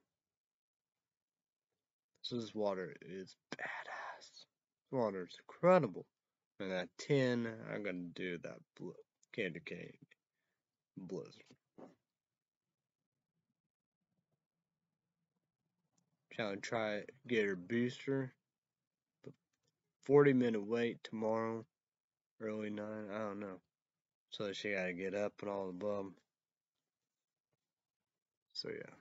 So this water is badass. This water is incredible. And that tin, I'm gonna do that blue candy cane blizzard. Trying to try get her booster 40 minute wait tomorrow, early 9, I don't know. So she gotta get up and all the bum. So yeah.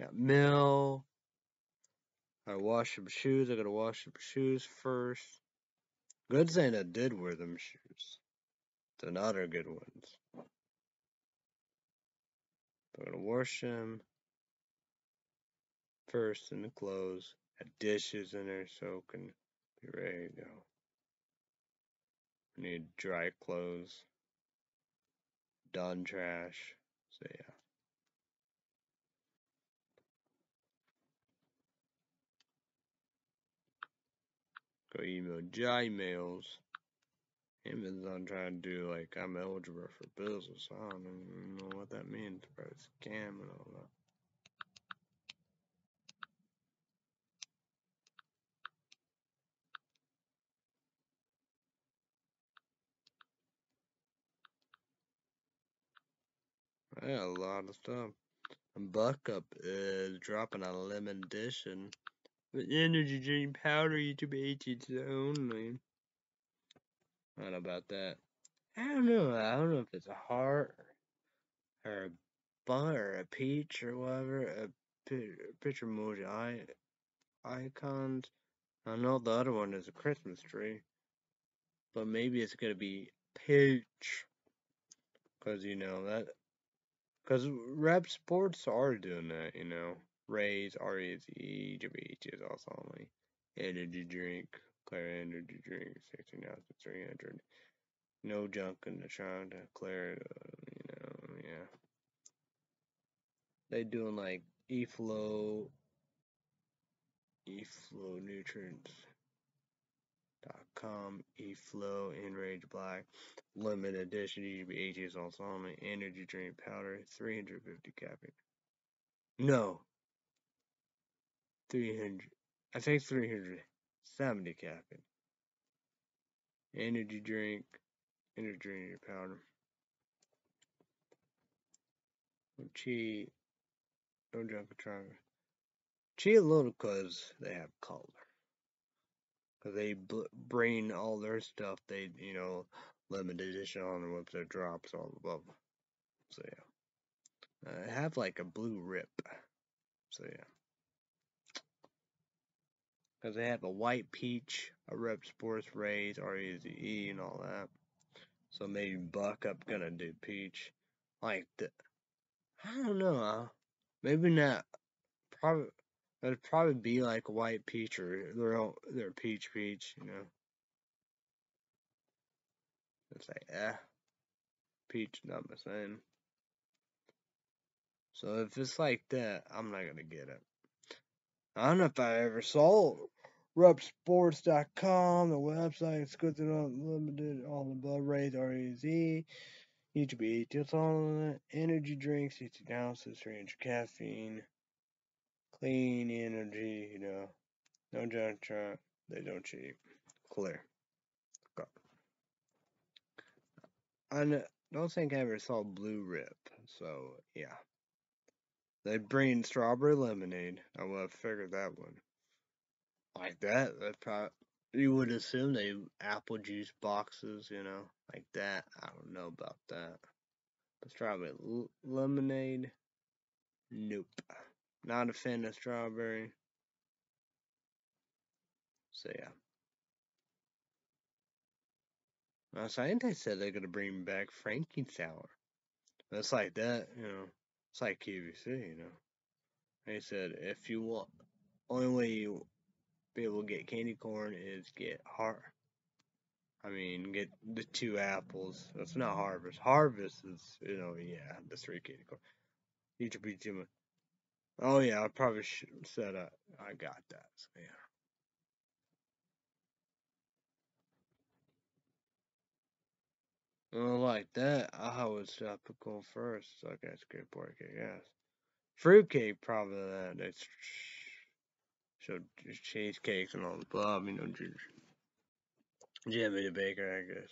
Got Mill. I wash some shoes. I gotta wash some shoes first. Good I did wear them shoes. They're not our good ones. I'm gonna wash them first in the clothes Add dishes in there so can be ready to go. Need dry clothes, done trash, so yeah. Go email. Amazon trying to do like I'm eligible for business. I don't even know what that means, it's scam and all that. Yeah, a lot of stuff. Buck Up is dropping a lemon edition with energy drink powder YouTube ages only. I don't know about that. I don't know. I don't know if it's a heart or a bun or a peach or whatever. A picture emoji I icons. I know the other one is a Christmas tree, but maybe it's gonna be peach. Cause you know that because rep sports are doing that, you know. Rays, R-E-Z-E, is also only. Energy drink, Clear energy drink, 16 ounces, 300. No junk in the trunk, clear, uh, you know, yeah. They doing like E-Flow, E-Flow nutrients Dot com E-Flow Enrage Black limited edition EGB is also on energy drink powder 350 caffeine. No. 300 I think 370 caffeine. Energy drink energy drink powder. Chi drink junk travel. Chi a little cause they have color. Cause they bring all their stuff, they, you know, limited edition on with their drops all above. So yeah. I have like a blue rip. So yeah. Because they have a white peach, a Rep Sports Rays, R-E-Z-E, and all that. So maybe Buck up gonna do peach. Like the, I don't know. Maybe not. Probably it'd probably be like white peach or their own, their peach peach. You know. It's like eh, peach not my same. So if it's like that, I'm not gonna get it. I don't know if I ever saw repsports.com, the website, it's good to know limited all the blood rates, RAZ, be just all energy drinks, 60 ounces, 300 caffeine, clean energy, you know, no junk truck, they don't cheat, clear. Go. I don't think I ever saw Blue Rip, so yeah. They bring strawberry lemonade. I would have figured that one. Like that, that probably you would assume they apple juice boxes, you know, like that. I don't know about that. But strawberry lemonade, nope. Not a fan of strawberry. So yeah. Now, scientists said they're gonna bring back Frankie sour. It's like that, you know. It's like QVC, you know. They said if you want, only way you be able to get candy corn is get har. I mean, get the two apples. That's not harvest. Harvest is, you know, yeah, the three candy corn. Each would be too much. Oh yeah, I probably should have said I, I got that. So yeah. Like that, I would stop at go first. So I guess good pork cake, yes. Fruitcake, probably that. It's so cheesecakes and all the blah, you know, Jimmy the Baker, I guess.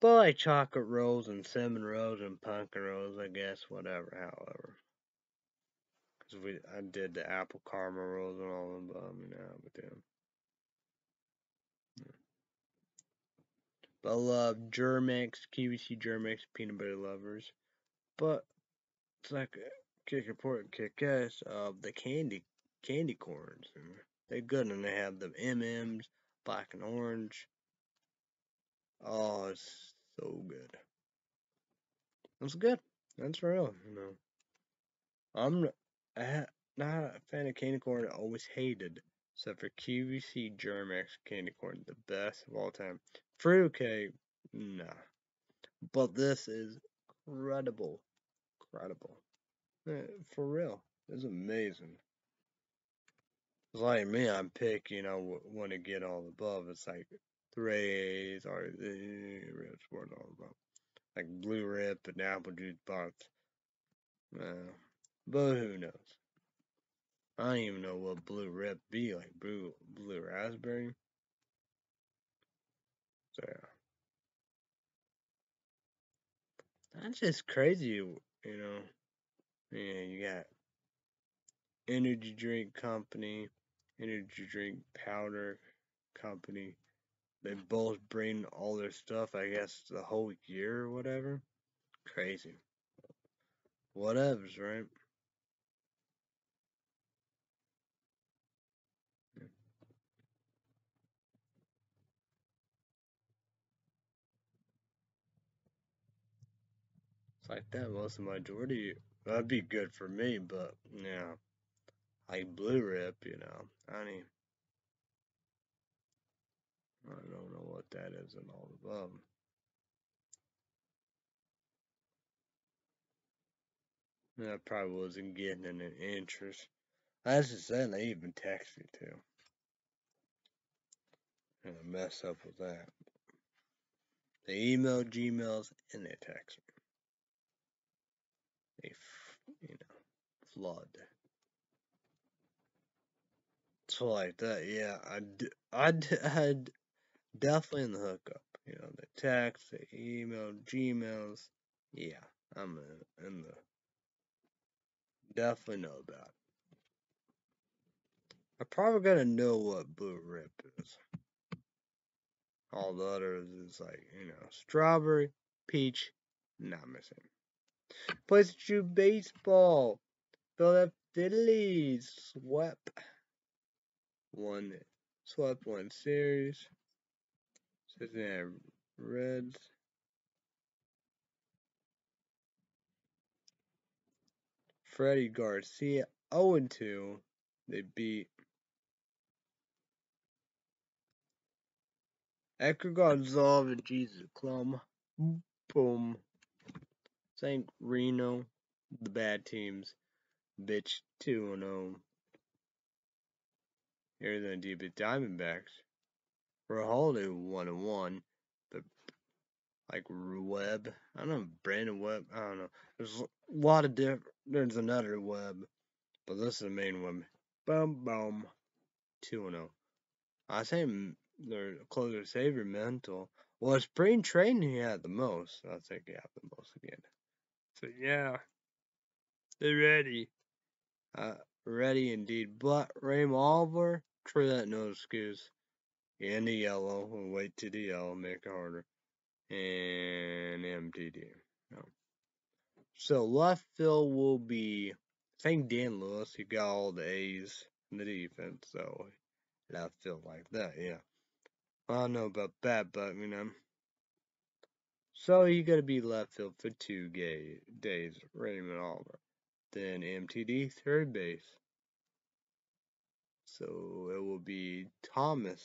But like chocolate rolls and cinnamon rolls and pumpkin rolls, I guess, whatever, however. Because we, I did the apple caramel rolls and all of them, you know, with them. I love Germ-X, QVC Germ-X, peanut butter lovers. But it's like uh, kick report, kick ass of the candy candy corns. And they're good, and they have the M&Ms, black and orange. Oh, it's so good. It's good. That's real, you know. I'm not a fan of candy corn. I always hated, except for QVC Germ-X candy corn, the best of all time. Fruitcake, nah. But this is incredible. Incredible. Eh, for real. It's amazing. It's like me, I'm picky, you know, want to get all above. It's like three A's or real sport all above. Like blue rip and apple juice box. Uh, but who knows? I don't even know what blue rip be like. Blue blue raspberry. So yeah. That's just crazy, you know. Yeah, you got energy drink company, energy drink powder company. They both bring all their stuff, I guess, the whole year or whatever. Crazy. Whatevers, right? Like that most of the majority. That'd be good for me, but yeah, like blue rip, you know. I mean, I don't know what that is and all above. I probably wasn't getting an interest. As I said, they even text me too. And I mess up with that. They email Gmails and they text me. They, you know, flood. So like that, yeah. I I had definitely in the hookup. You know, the text, the email, Gmails. Yeah, I'm in, in the definitely know about. I probably gotta know what Blue Rip is. All the others is like, you know, strawberry, peach, not missing. Plays true baseball. Philadelphia Phillies swept one swept one series. Cincinnati Reds. Freddie Garcia 0-2. They beat Edgar Gonzalez and Jesus Clum. Boom. St. Reno, the bad teams. Bitch 2 0. Here the Deep Diamondbacks. Holiday 1 1. But like Webb. I don't know, Brandon Webb. I don't know. There's a lot of different. There's another Webb. But this is the main one. Boom, boom. 2 0. I say their closer to savior mental. Well, it's spring training he had the most. I think he had the most again. So yeah, they're ready. Uh, ready indeed. But Rame Oliver, true that no excuse. And the yellow, we'll wait to the yellow, make it harder. And MTD. No. So left field will be, I think Dan Lewis, he got all the A's in the defense, so left field like that, yeah. I don't know about that, but you know. So you got to be left field for two gay days, Raymond Oliver. Then MTD third base. So it will be Thomas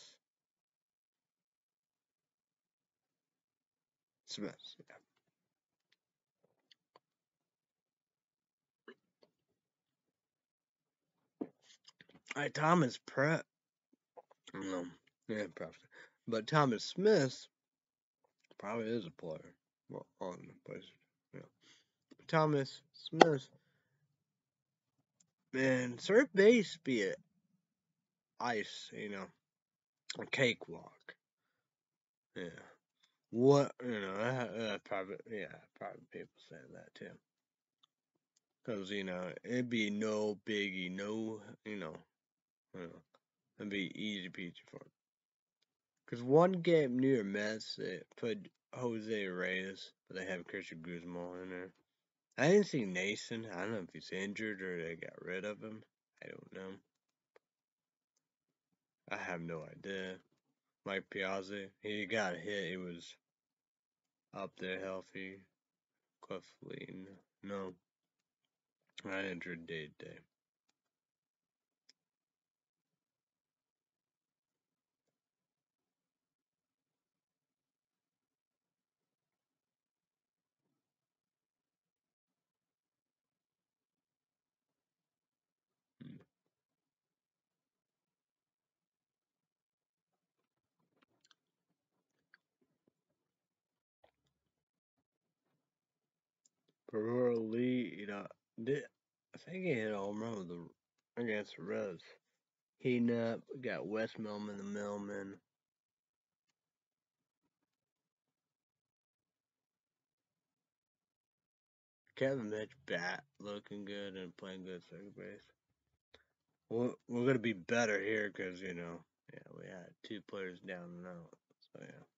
Smith. Yeah. All right, Thomas Pratt. No, yeah, probably. But Thomas Smith Probably is a player. Well, on the place. Yeah. Thomas Smith. Man, third base be a ice, you know, a cakewalk. Yeah. What you know, uh, probably yeah, probably people saying that too. Cause you know it'd be no biggie, no you know, you know, it'd be easy peasy for. Because one game near Mets, they put Jose Reyes, but they have Cristian Guzman in there. I didn't see Nason. I don't know if he's injured or they got rid of him. I don't know. I have no idea. Mike Piazza, he got hit. He was up there healthy. Cliff Lee, no. I injured day to day. Lee, you know, did I think he hit a home run with the against the Reds. Heating up, uh, we got Wes Millman, the Millman. Kevin Mitch bat looking good and playing good second base. We're, we're gonna be better here because you know, yeah, we had two players down and out. So yeah.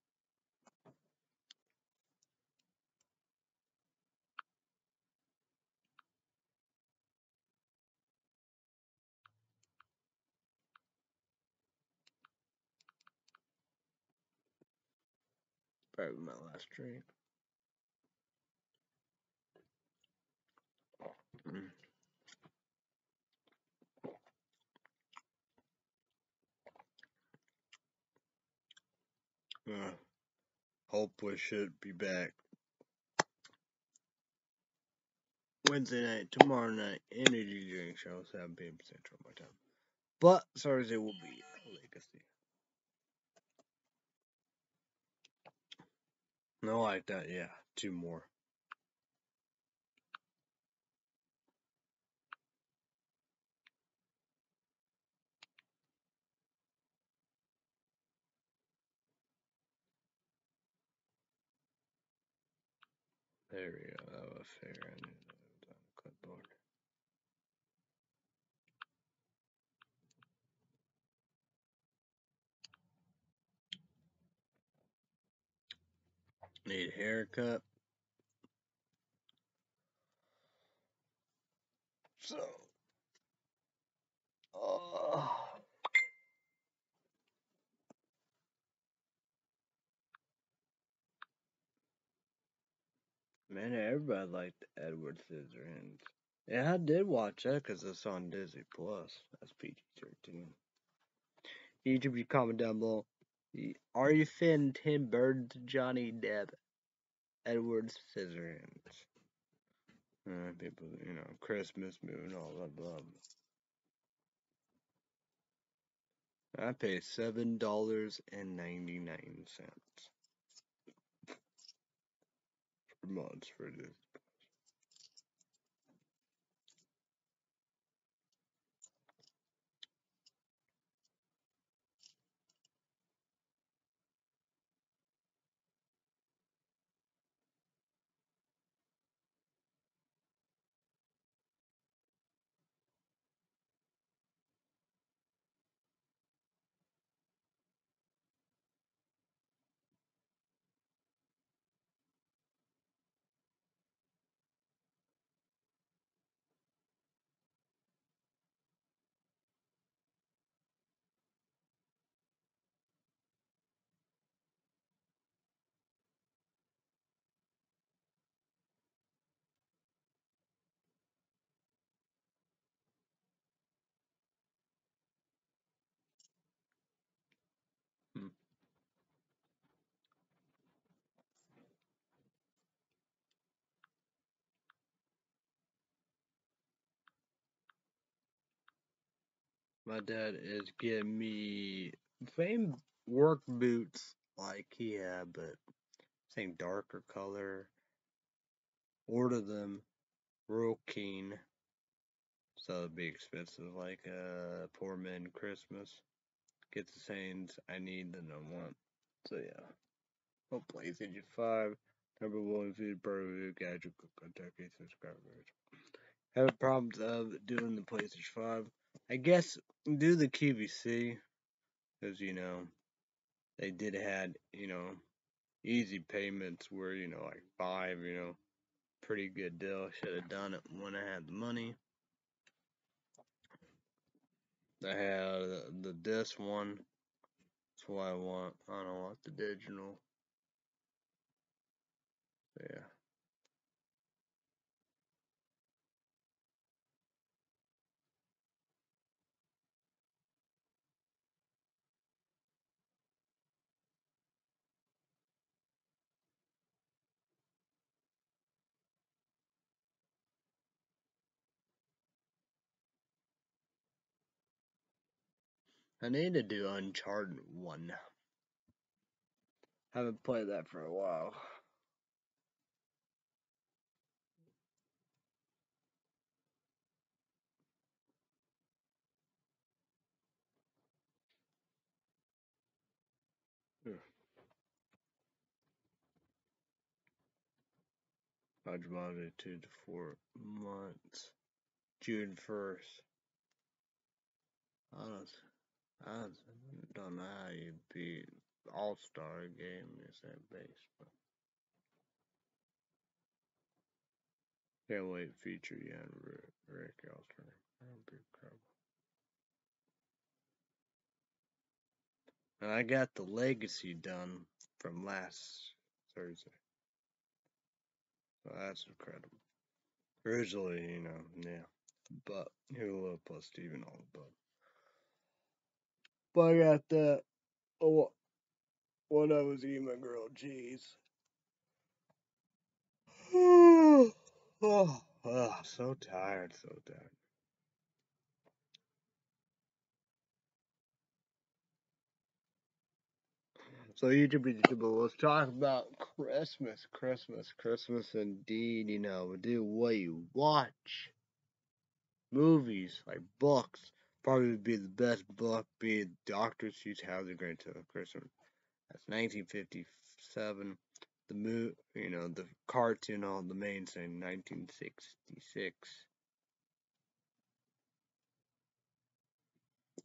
Probably my last drink. Mm. Uh, hope we should be back Wednesday night, tomorrow night, energy drink show, 7 p.m. Central my time. But Thursday will be Legacy. No, like that, uh, yeah. Two more. There we go. That was fair. I knew that was on the clipboard. Need a haircut. So, oh. Man, everybody liked Edward Scissorhands. Yeah, I did watch that because it's on Disney Plus. That's PG thirteen. You should be comment down below. Are you fan Tim Burton's Johnny Depp, Edward Scissorhands? Uh, people, you know, Christmas moon, all that blah. I pay seven dollars and ninety nine cents per month for this. My dad is getting me same work boots like he had, but same darker color. Order them real keen. So it'd be expensive, like a uh, poor man Christmas. Get the sayings I need and I want. So yeah. Hope PlayStation 5, number one food review, gadget, Kentucky subscribers. Having problems of doing the PlayStation 5. I guess do the QVC, because you know they did had you know easy payments where you know like five, you know, pretty good deal. Should have done it when I had the money. I had uh, the, the disc one. That's what I want. I don't want the digital. Yeah. I need to do Uncharted 1. Haven't played that for a while. Hajimata two to four months. June first. Don't, I don't know how you beat All Star game is that base, but can't wait feature you on Rick Alston. That'll be incredible. And I got the legacy done from last Thursday. So that's incredible. Originally, you know, yeah. But Hulu plus Steven all the above. But I got that oh, when I was eating my girl jeez. oh, oh, so tired, so tired. So YouTube, YouTube, let's talk about Christmas, Christmas, Christmas indeed. You know, do what you watch. Movies, like books, probably would be the best book, be Dr. Seuss How the Grinch Stole Christmas. That's 1957. The mo you know, the cartoon on the main thing, 1966.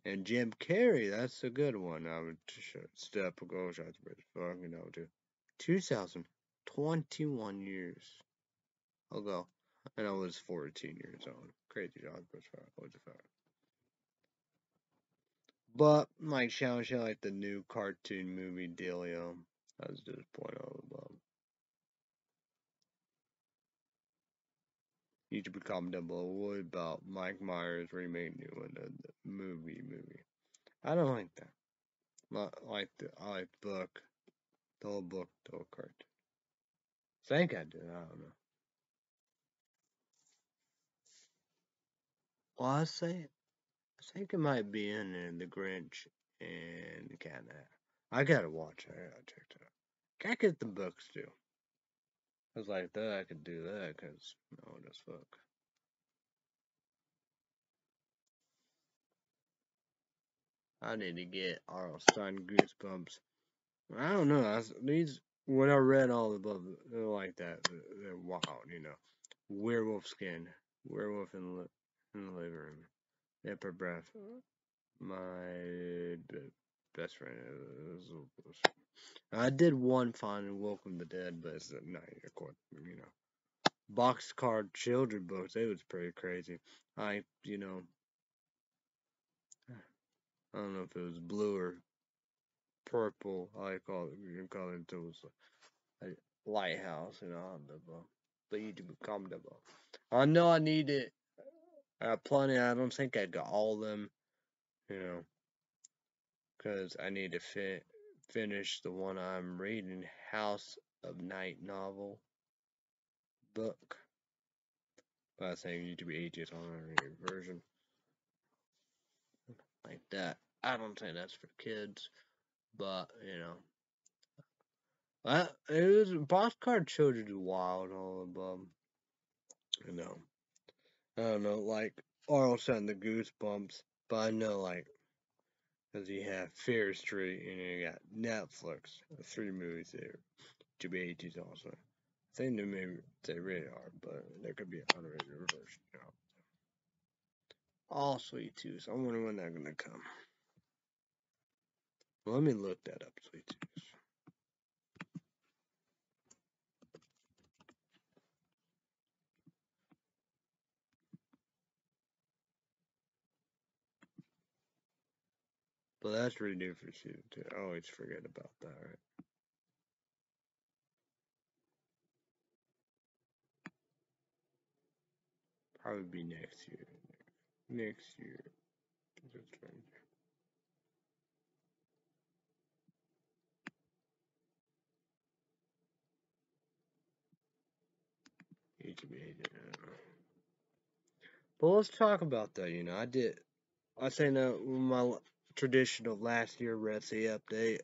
And Jim Carrey, that's a good one. I would step ago, shots fuck, you know, to 2021 years ago. And I was 14 years old. Crazy dog, but what the fuck. But Mike Shaw like the new cartoon movie dealio. That was just point all above. YouTube comment down below. What about Mike Myers remake new one, the, movie movie? I don't like that. Not like the I like the book, the whole book, the whole cartoon. think I did. I don't know. Well, I say, I think it might be in there, The Grinch and the Cat in the Hat. I gotta watch it. I gotta check it out. I get the books too. I was like that. I could do that because no, just fuck. I need to get R.L. Stine Goosebumps. I don't know. I, these when I read all the above, they're like that. They're wild, you know. Werewolf skin, werewolf in the in the living room. Emperor breath. Mm-hmm. My best friend. I did one find Welcome to the Dead, but it's not you know. Boxcar children books. It was pretty crazy. I, you know, I don't know if it was blue or purple. I call it. You can call it. It was a lighthouse, you know, on the the YouTube comment above. I know I need it. I got plenty. I don't think I got all of them, you know, because I need to fit finish the one I'm reading, House of Night novel book. But I think YouTube ages on a version like that. I don't think that's for kids, but you know. Well, it was boxcar children wild all above. You know. I don't know, like Arnold said the goosebumps, but I know like because you have Fear Street and you got Netflix, three movies there to be 80s also. I think they maybe they really are, but there could be a unrated version. You know. All sweet tooth. I wonder when they're gonna come. Let me look that up, sweet tooth. But that's really new for season two. I always forget about that, right? Probably be next year. Next year. But let's talk about that. You know, I did. I say no. my traditional last year Retsy update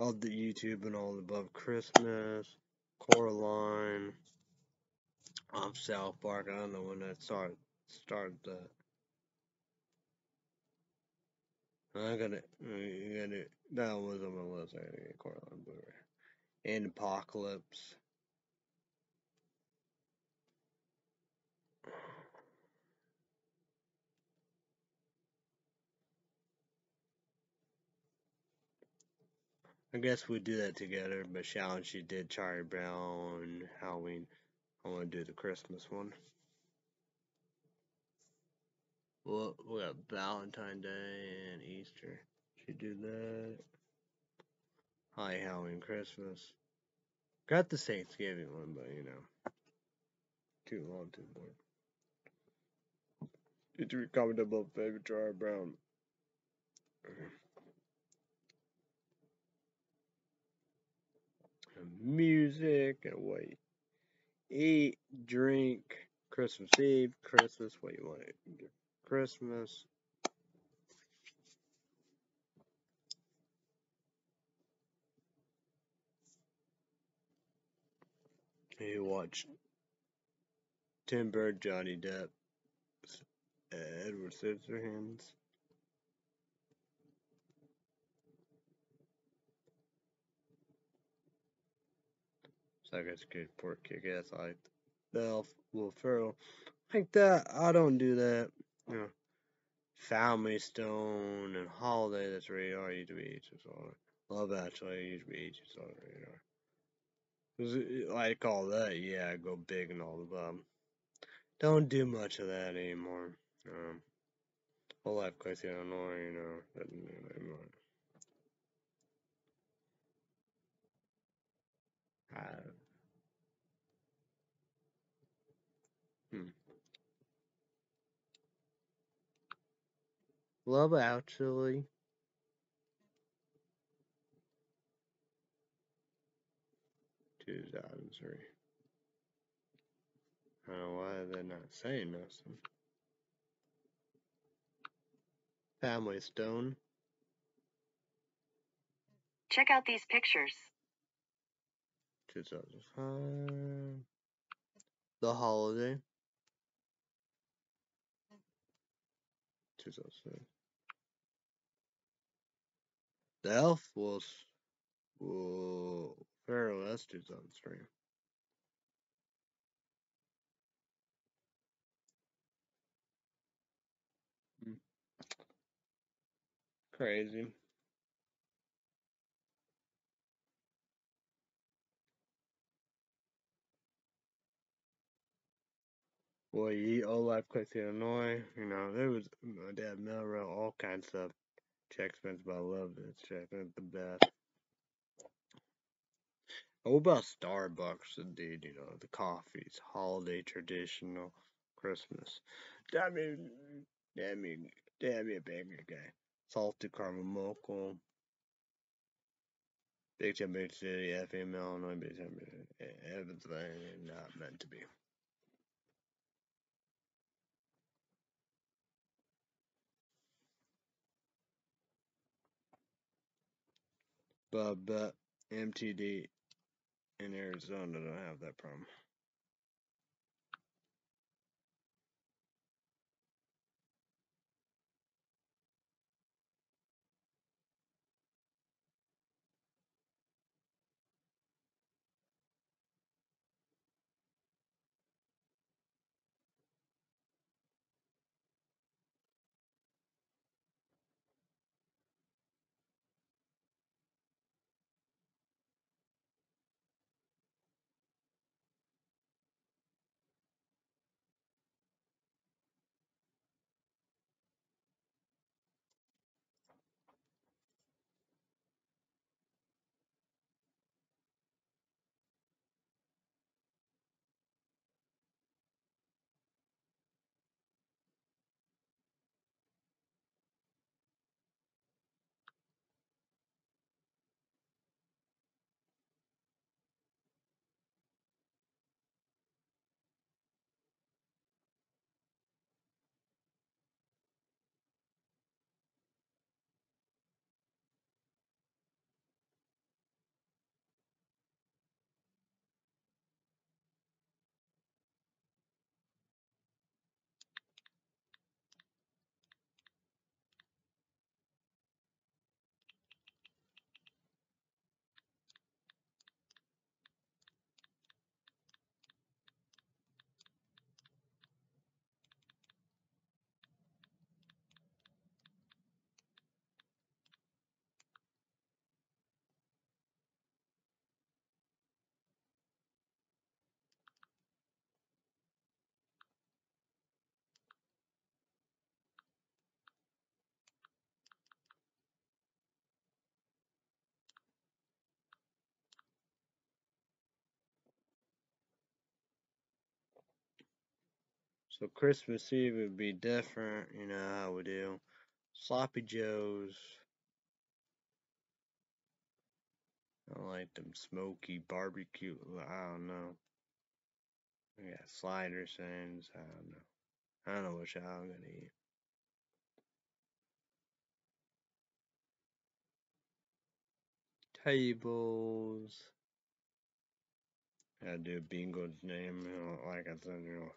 of the YouTube and all above Christmas, Coraline, um, South Park. I don't know when that started started that. I gotta, I gotta, that was on my list. I gotta get Coraline Blu-ray. And Apocalypse. I guess we do that together, but Sharon, she did Charlie Brown, Halloween. I want to do the Christmas one. Well, we got Valentine Day and Easter. She did that. Hi, Halloween, Christmas. Got the Thanksgiving one, but you know, too long, too boring. Did you comment about favorite Charlie Brown? Music and what you eat, drink, Christmas Eve, Christmas, what you want to get Christmas. You watch Tim Burton, Johnny Depp, Edward Scissorhands. I guess good for kick ass like the Will Ferrell. Like that, I don't do that. You know, Family Stone and Holiday, that's radar, used to be H's on Love Actually, used to be H's on radar. Like all that, yeah, go big and all the um, Don't do much of that anymore. Um, whole life crazy Illinois, you know, doesn't do that anymore. I Love Actually. Two thousand three. I don't know why they're not saying nothing. Family Stone. Check out these pictures. 2005. The Holiday. 2006. The Elf was. Whoa. Ferrell, that's 2003. Hmm. Crazy. Boy, you eat Old Life Click Illinois. You know, there was my dad Melrose, all kinds of stuff. Check Spence, but I love this check. It's the best. What about Starbucks, indeed? You know, the coffees, holiday traditional, Christmas. Damn me, damn me, damn a bigger guy. Salted caramel mocha. Big Ten Big City, FM, Illinois, Big Ten, Evansville, not meant to be. But, but MTD in Arizona don't have that problem. So Christmas Eve would be different, you know how we do. Sloppy Joes. I like them smoky barbecue. I don't know. We got slider things. I don't know. I don't know what y'all gonna eat. Tables. I do bingo's name, you know, like I said, you know,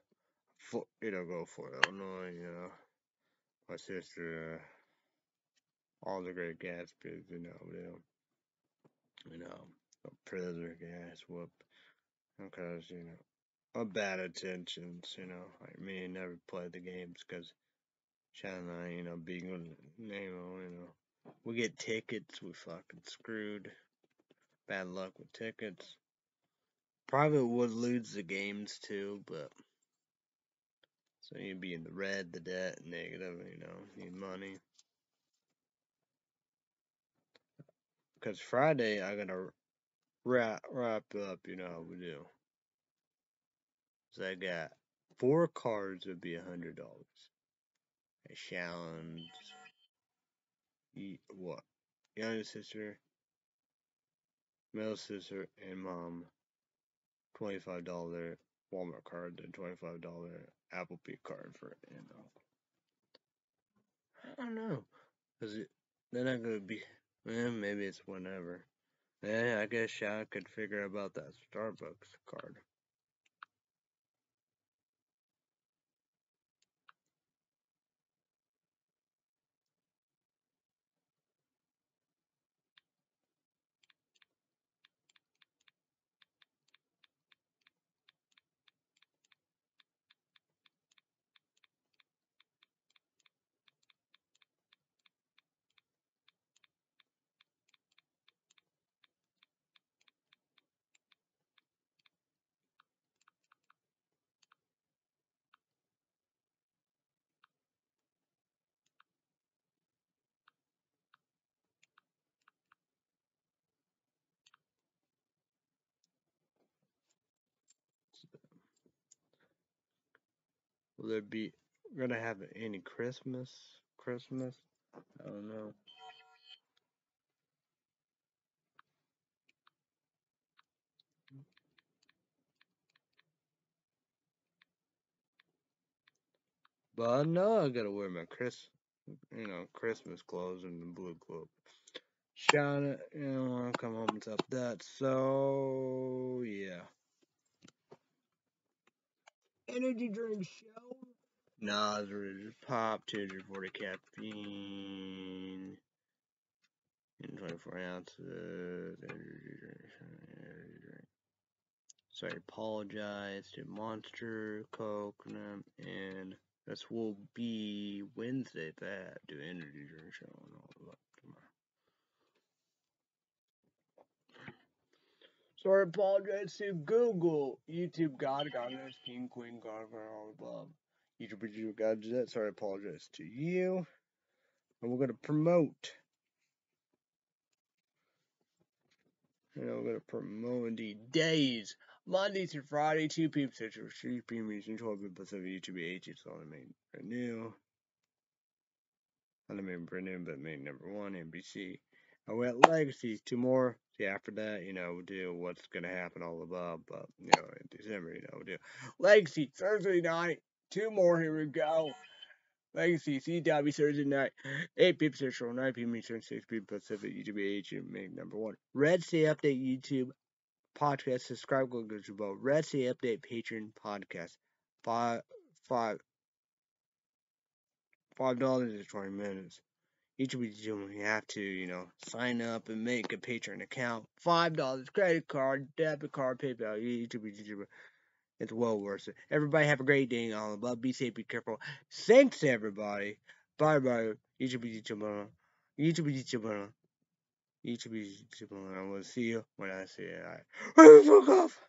for, you know, go for Illinois, you know. My sister, uh, all the great Gatsby's, you know, you know, you know, a prisoner gas whoop. Because, you know, a bad intentions, you know, like me never played the games because I, you know, bingo name, you know, we get tickets, we fucking screwed. Bad luck with tickets. Private would lose the games too, but so you'd be in the red, the debt, negative, you know, need money. Because Friday I gotta wrap wrap up, you know how we do. So I got four cards would be a hundred dollars. A challenge, what? Younger sister, middle sister, and mom. $25 Walmart card, then $25 Applebee card for you know. I don't know. Cause it, they're not gonna be. Eh, maybe it's whenever. Yeah, I guess I could figure about that Starbucks card. Will there be gonna have any Christmas? Christmas? I don't know. But I know I gotta wear my Chris, you know, Christmas clothes and the blue cloak. Shauna, you know, wanna come home and stuff that. So yeah. Energy drink show. Nas Ridge Pop, 240 caffeine, in 24 ounces. Energy drink. Energy drink. So I apologize to Monster, Coconut, and this will be Wednesday that do energy drink show and all that So I apologize to Google, YouTube, God, Godness, King, Queen, God, God, all above. YouTube, YouTube, God, that. So I apologize to you. And we're going to promote. Know, we're going to promote the days. Monday through Friday, 2 p.m. Central, 3 p.m. Eastern, 12 p.m. Pacific, YouTube, H. It's all I made brand new. I made brand new, but made number one, NBC. I went legacies, two more. See, after that, you know, we'll do what's going to happen all above, but, you know, in December, you know, we'll do legacy Thursday night, two more, here we go. Legacy CW Thursday night, 8 p.m. Central, 9 p.m. Eastern, 6 p.m. Pacific, YouTube, H, make number one. Red Sea Update YouTube podcast, subscribe, go to about Red Sea Update Patreon podcast. Five, five, five dollars is twenty minutes. Each week you have to, you know, sign up and make a Patreon account. Five dollars, credit card, debit card, PayPal. It's well worth it. Everybody have a great day. All above. Be safe. Be careful. Thanks everybody. Bye bye. YouTube, YouTube. YouTube. I will see you when I see you. Alright. Fuck off.